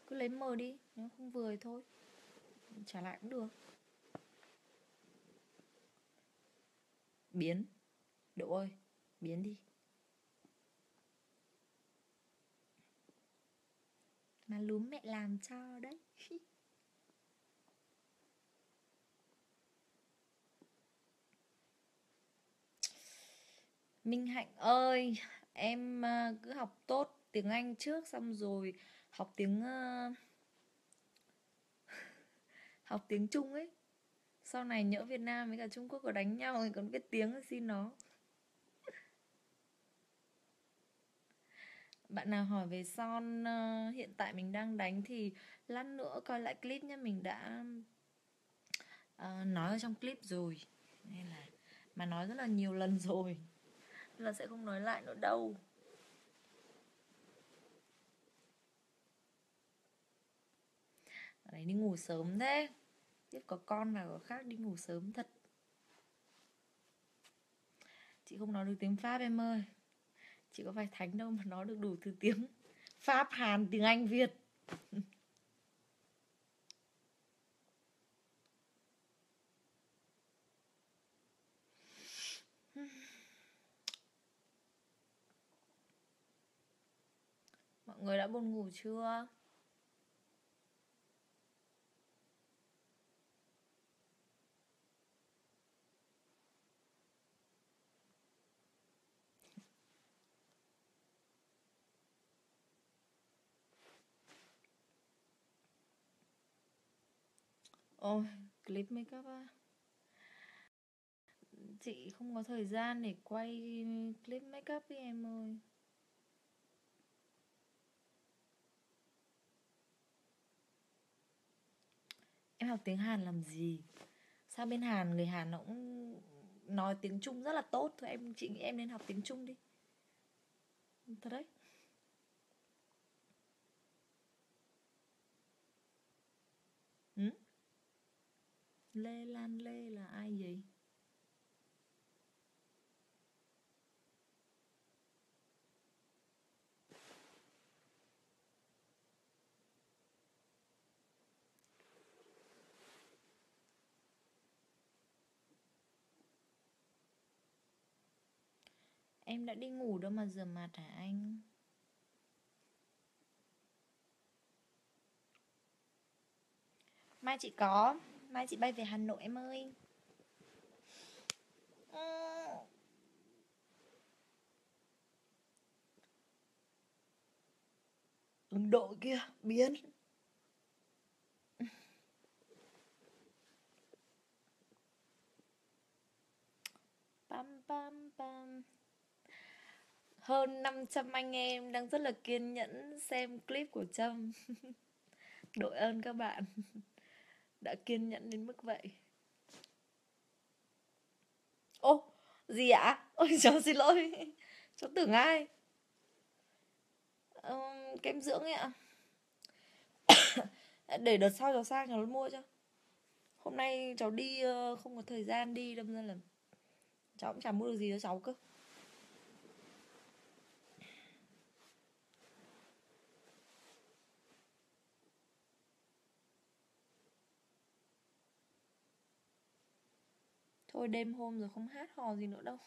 Cứ lấy M đi, Nếu không vừa thì thôi. Trả lại cũng được. Biến. Độ ơi, Biến đi. Mà lúm mẹ làm cho đấy. [laughs] Minh Hạnh ơi, em ờ, cứ học tốt tiếng Anh trước xong rồi học tiếng ờ, [laughs] học tiếng Trung ấy. Sau này nhỡ Việt Nam với cả Trung Quốc có đánh nhau thì còn biết tiếng xin nó. [laughs] Bạn nào hỏi về son uh, hiện tại mình đang đánh thì lát nữa coi lại clip nhé mình đã uh, nói ở trong clip rồi nên là mà nói rất là nhiều lần [laughs] rồi là sẽ không nói lại nữa đâu đấy, đi ngủ sớm thế. Biết có con nào có khác, đi ngủ sớm thật. Chị không nói được tiếng pháp em ơi. Chị có phải thánh đâu mà nói được đủ thứ tiếng pháp, hàn, tiếng anh, việt. [laughs] người đã buồn ngủ chưa? Ôi, clip makeup à Chị không có thời gian để quay clip makeup đi em ơi Em học tiếng Hàn làm gì? Sao bên Hàn, người Hàn nó cũng nói tiếng Trung rất là tốt thôi em, chị nghĩ em nên học tiếng Trung đi thật đấy ừ? Lê Lan Lê là ai vậy? Em đã đi ngủ đâu mà rửa mặt hả anh? Mai chị có. Mai chị bay về Hà Nội em ơi. Ấn Độ kia biến. Pam pam pam hơn 500 anh em đang rất là kiên nhẫn xem clip của Trâm. [laughs] Đội ơn các bạn. [laughs] Đã kiên nhẫn đến mức vậy. Ô, gì ạ? [laughs] Ôi cháu xin lỗi. Cháu tưởng ai? Um, Kem dưỡng ấy ạ. [coughs] Để đợt sau cháu sang cháu mua cho. Hôm nay cháu đi ờ, không có thời gian đi đâm ra là Cháu cũng chẳng mua được gì cho cháu cơ. Thôi đêm hôm rồi không hát hò gì nữa đâu.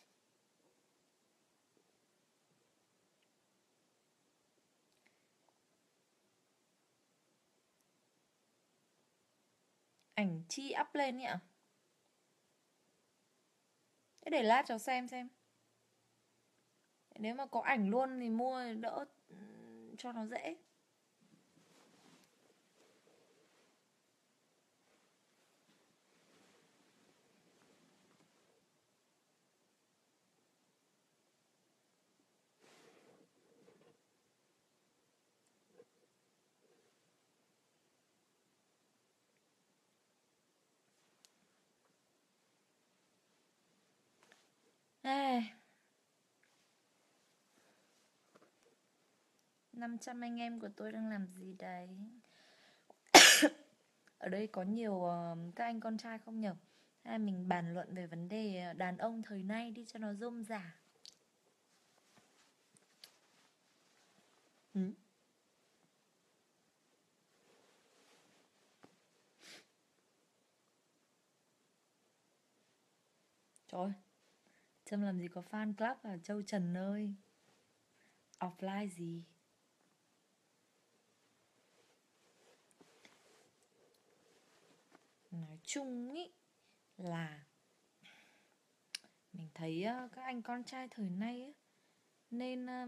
Ảnh chi up lên nhỉ? Thế để lát cháu xem xem. Nếu mà có ảnh luôn thì mua đỡ ừ, cho nó dễ. 500 anh em của tôi đang làm gì đấy Ở đây có nhiều uh, các anh con trai không nhỉ Hay mình bàn luận về vấn đề ờ, đàn ông thời nay đi cho nó rôm giả. ừ. Trời ơi Trâm làm gì có fan club là Châu Trần ơi. Offline gì? Nói chung ý là Mình thấy ờ, các anh con trai thời nay ấy, Nên ờ,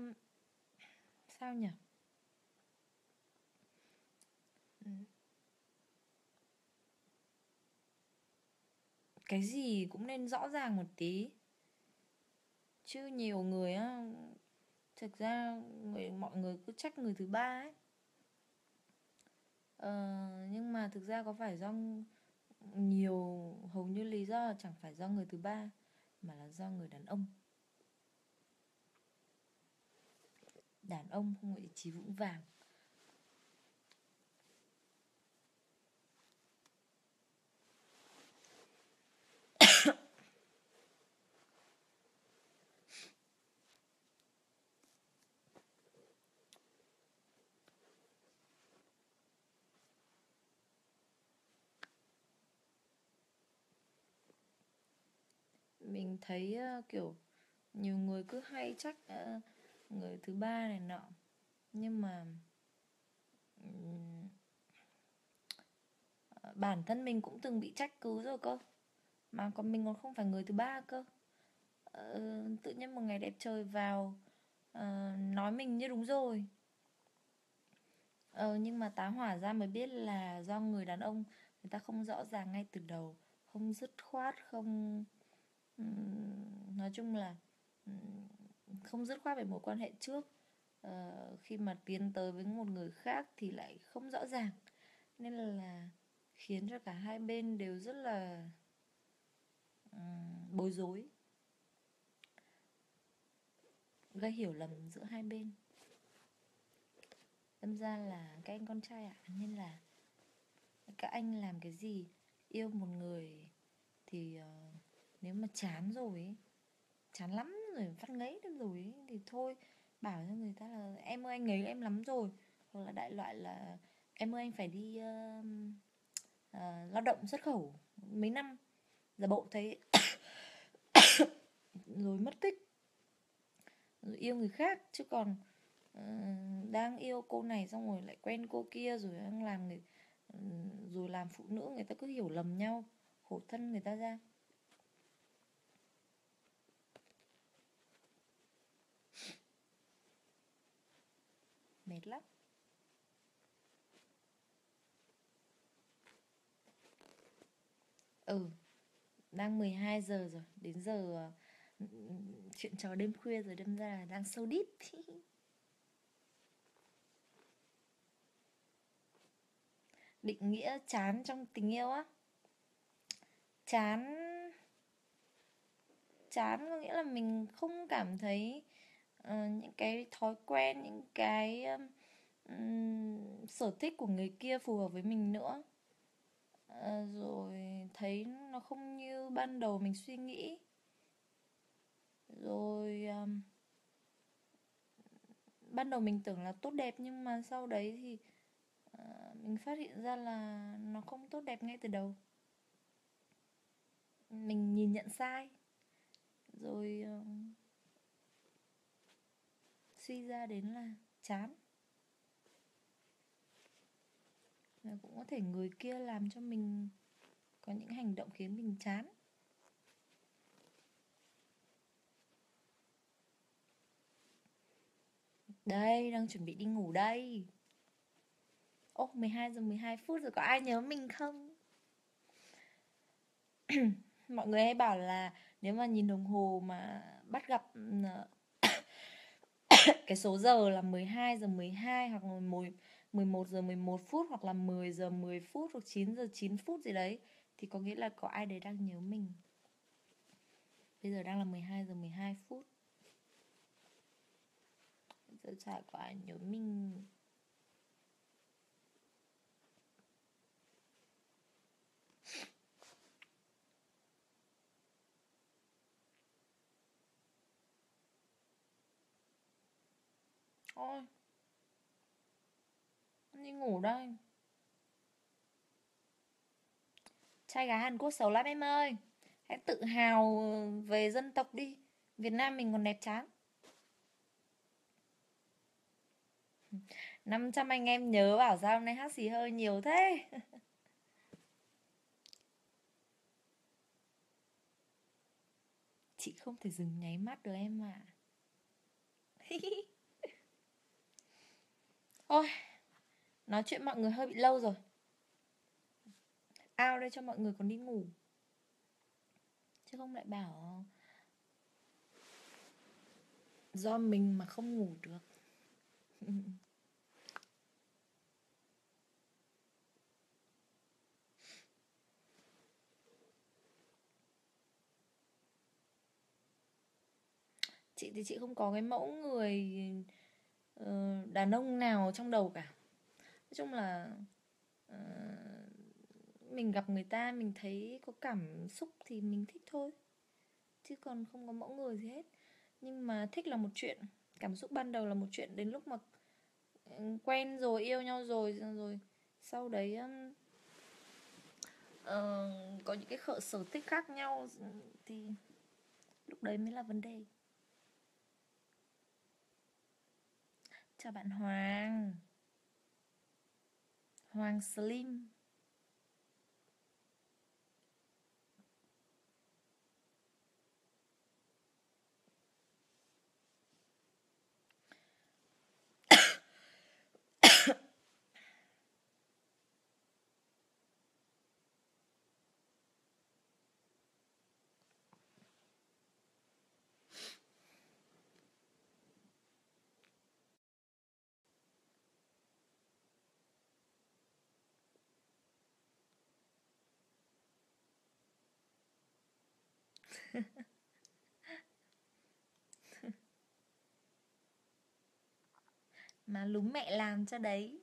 Sao nhỉ? Cái gì cũng nên rõ ràng một tí chứ nhiều người á thực ra người mọi người cứ trách người thứ ba ấy. Ờ, nhưng mà thực ra có phải do nhiều hầu như lý do chẳng phải do người thứ ba mà là do người đàn ông. Đàn ông không có ý chí vững vàng. Mình thấy uh, kiểu nhiều người cứ hay trách uh, người thứ ba này nọ. Nhưng mà um, bản thân mình cũng từng bị trách cứ rồi cơ. Mà còn mình còn không phải người thứ ba cơ. Uh, tự nhiên một ngày đẹp trời vào uh, nói mình như đúng rồi. Ờ, nhưng mà tá hỏa ra mới biết là do người đàn ông người ta không rõ ràng ngay từ đầu không dứt khoát không nói chung là không dứt khoát về mối quan hệ trước. Uh, khi mà tiến tới với một người khác thì lại không rõ ràng. Nên là khiến cho cả hai bên đều rất là um, bối rối. Gây hiểu lầm giữa hai bên. Tâm ra là các anh con trai ạ à, nên là các anh làm cái gì yêu một người thì uh, nếu mà chán rồi ấy, chán lắm rồi phát ngấy lên rồi ấy, thì thôi bảo cho người ta là em ơi anh ngấy em lắm rồi. Hoặc là đại loại là em ơi anh phải đi uh, uh, lao động xuất khẩu mấy năm. Giả bộ thấy [coughs] rồi mất tích. Rồi yêu người khác chứ còn uh, đang yêu cô này xong rồi lại quen cô kia rồi đang làm người rồi làm phụ nữ người ta cứ hiểu lầm nhau khổ thân người ta ra. Mệt lắm. Ừ đang 12 giờ rồi, đến giờ ừ, chuyện trò đêm khuya rồi đâm ra là đang sâu đít. [laughs] Định nghĩa chán trong tình yêu á. Chán chán có nghĩa là mình không cảm thấy uh, những cái thói quen những cái um, sở thích của người kia phù hợp với mình nữa. Uh, rồi thấy nó không như ban đầu mình suy nghĩ. Rồi um, ban đầu mình tưởng là tốt đẹp nhưng mà sau đấy thì uh, mình phát hiện ra là nó không tốt đẹp ngay từ đầu. Mình nhìn nhận sai. Rồi uh, suy ra đến là chán. Và cũng có thể người kia làm cho mình có những hành động khiến mình chán. Đây, đang chuẩn bị đi ngủ đây. Ô 12 giờ 12 phút rồi, có ai nhớ mình không? [clears throat] Mọi người hay bảo là nếu mà nhìn đồng hồ mà bắt gặp ờ, [laughs] cái số giờ là 12 giờ 12 hoặc là 11 giờ 11 phút hoặc là 10 giờ 10 phút hoặc 9 giờ 9 phút gì đấy, thì có nghĩa là có ai đấy đang nhớ mình. Bây giờ đang là 12 giờ 12 phút. Bây giờ chả có ai nhớ mình Thôi. Đi ngủ đây. Trai gái Hàn Quốc xấu lắm em ơi. Hãy tự hào về dân tộc đi. Việt Nam mình còn đẹp chán. 500 anh em nhớ bảo sao hôm nay hát xì hơi nhiều thế. [laughs] Chị không thể dừng nháy mắt được em ạ. à. [laughs] Ôi, Nói chuyện mọi người hơi bị lâu rồi. Ao đây cho mọi người còn đi ngủ. Chứ không lại bảo Do mình mà không ngủ được. [laughs] Chị thì chị không có cái mẫu người Ờ, đàn ông nào trong đầu cả? Nói chung là uh, mình gặp người ta mình thấy có cảm xúc thì mình thích thôi chứ còn không có mẫu người gì hết. Nhưng mà thích là một chuyện cảm xúc ban đầu là một chuyện đến lúc mà ừ, quen rồi yêu nhau rồi rồi sau đấy um, uh, có những cái khợ sở thích khác nhau ừ, thì lúc đấy mới là vấn đề. Chào bạn Hoàng. Hoàng Slim. Mà lúng mẹ làm cho đấy.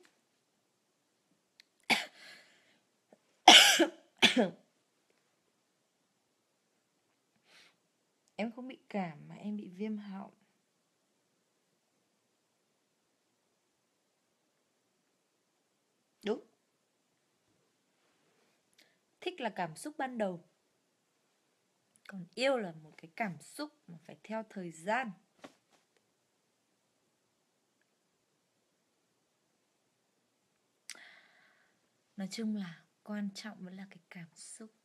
Em không bị cảm mà em bị viêm họng. Đúng. Thích là cảm xúc ban đầu còn yêu là một cái cảm xúc mà phải theo thời gian. Nói chung là quan trọng vẫn là cái cảm xúc.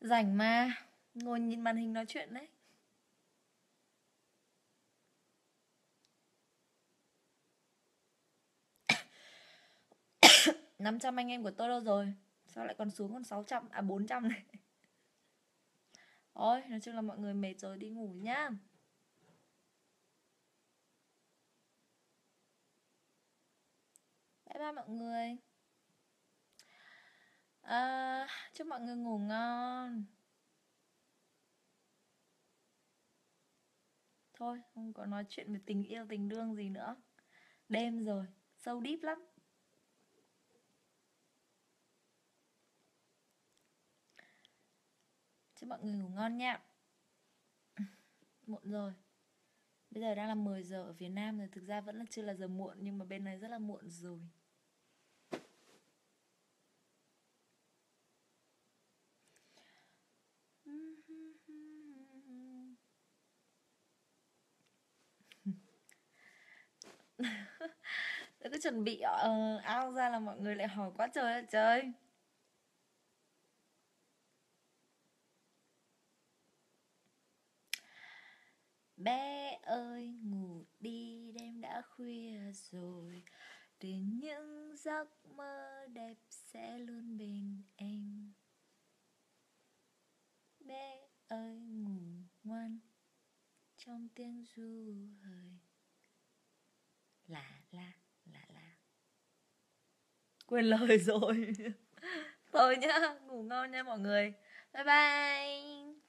Rảnh mà ngồi nhìn màn hình nói chuyện đấy. [coughs] năm trăm anh em của tôi đâu rồi? Sao lại còn xuống còn 600 à 400 này. Ôi, nói chung là mọi người mệt rồi đi ngủ nhá. Bye bye mọi người. Ờ, à, Chúc mọi người ngủ ngon. Thôi, không có nói chuyện về tình yêu, tình đương gì nữa. Đêm rồi, sâu deep lắm. Chúc mọi người ngủ ngon nha. [laughs] Muộn rồi. Bây giờ đang là 10 giờ ở việt Nam rồi Thực ra vẫn là chưa là giờ muộn Nhưng mà bên này rất là muộn rồi. [laughs] cứ chuẩn bị uh, ao ra là mọi người lại hỏi quá trời ơi trời. Bé ơi ngủ đi đêm đã khuya rồi. Để những giấc mơ đẹp sẽ luôn bên em. Bé ơi ngủ ngoan Trong tiếng ru hời. Là la là la Quên lời rồi. [laughs] Thôi nhá, ngủ ngon nha mọi người. Bye bye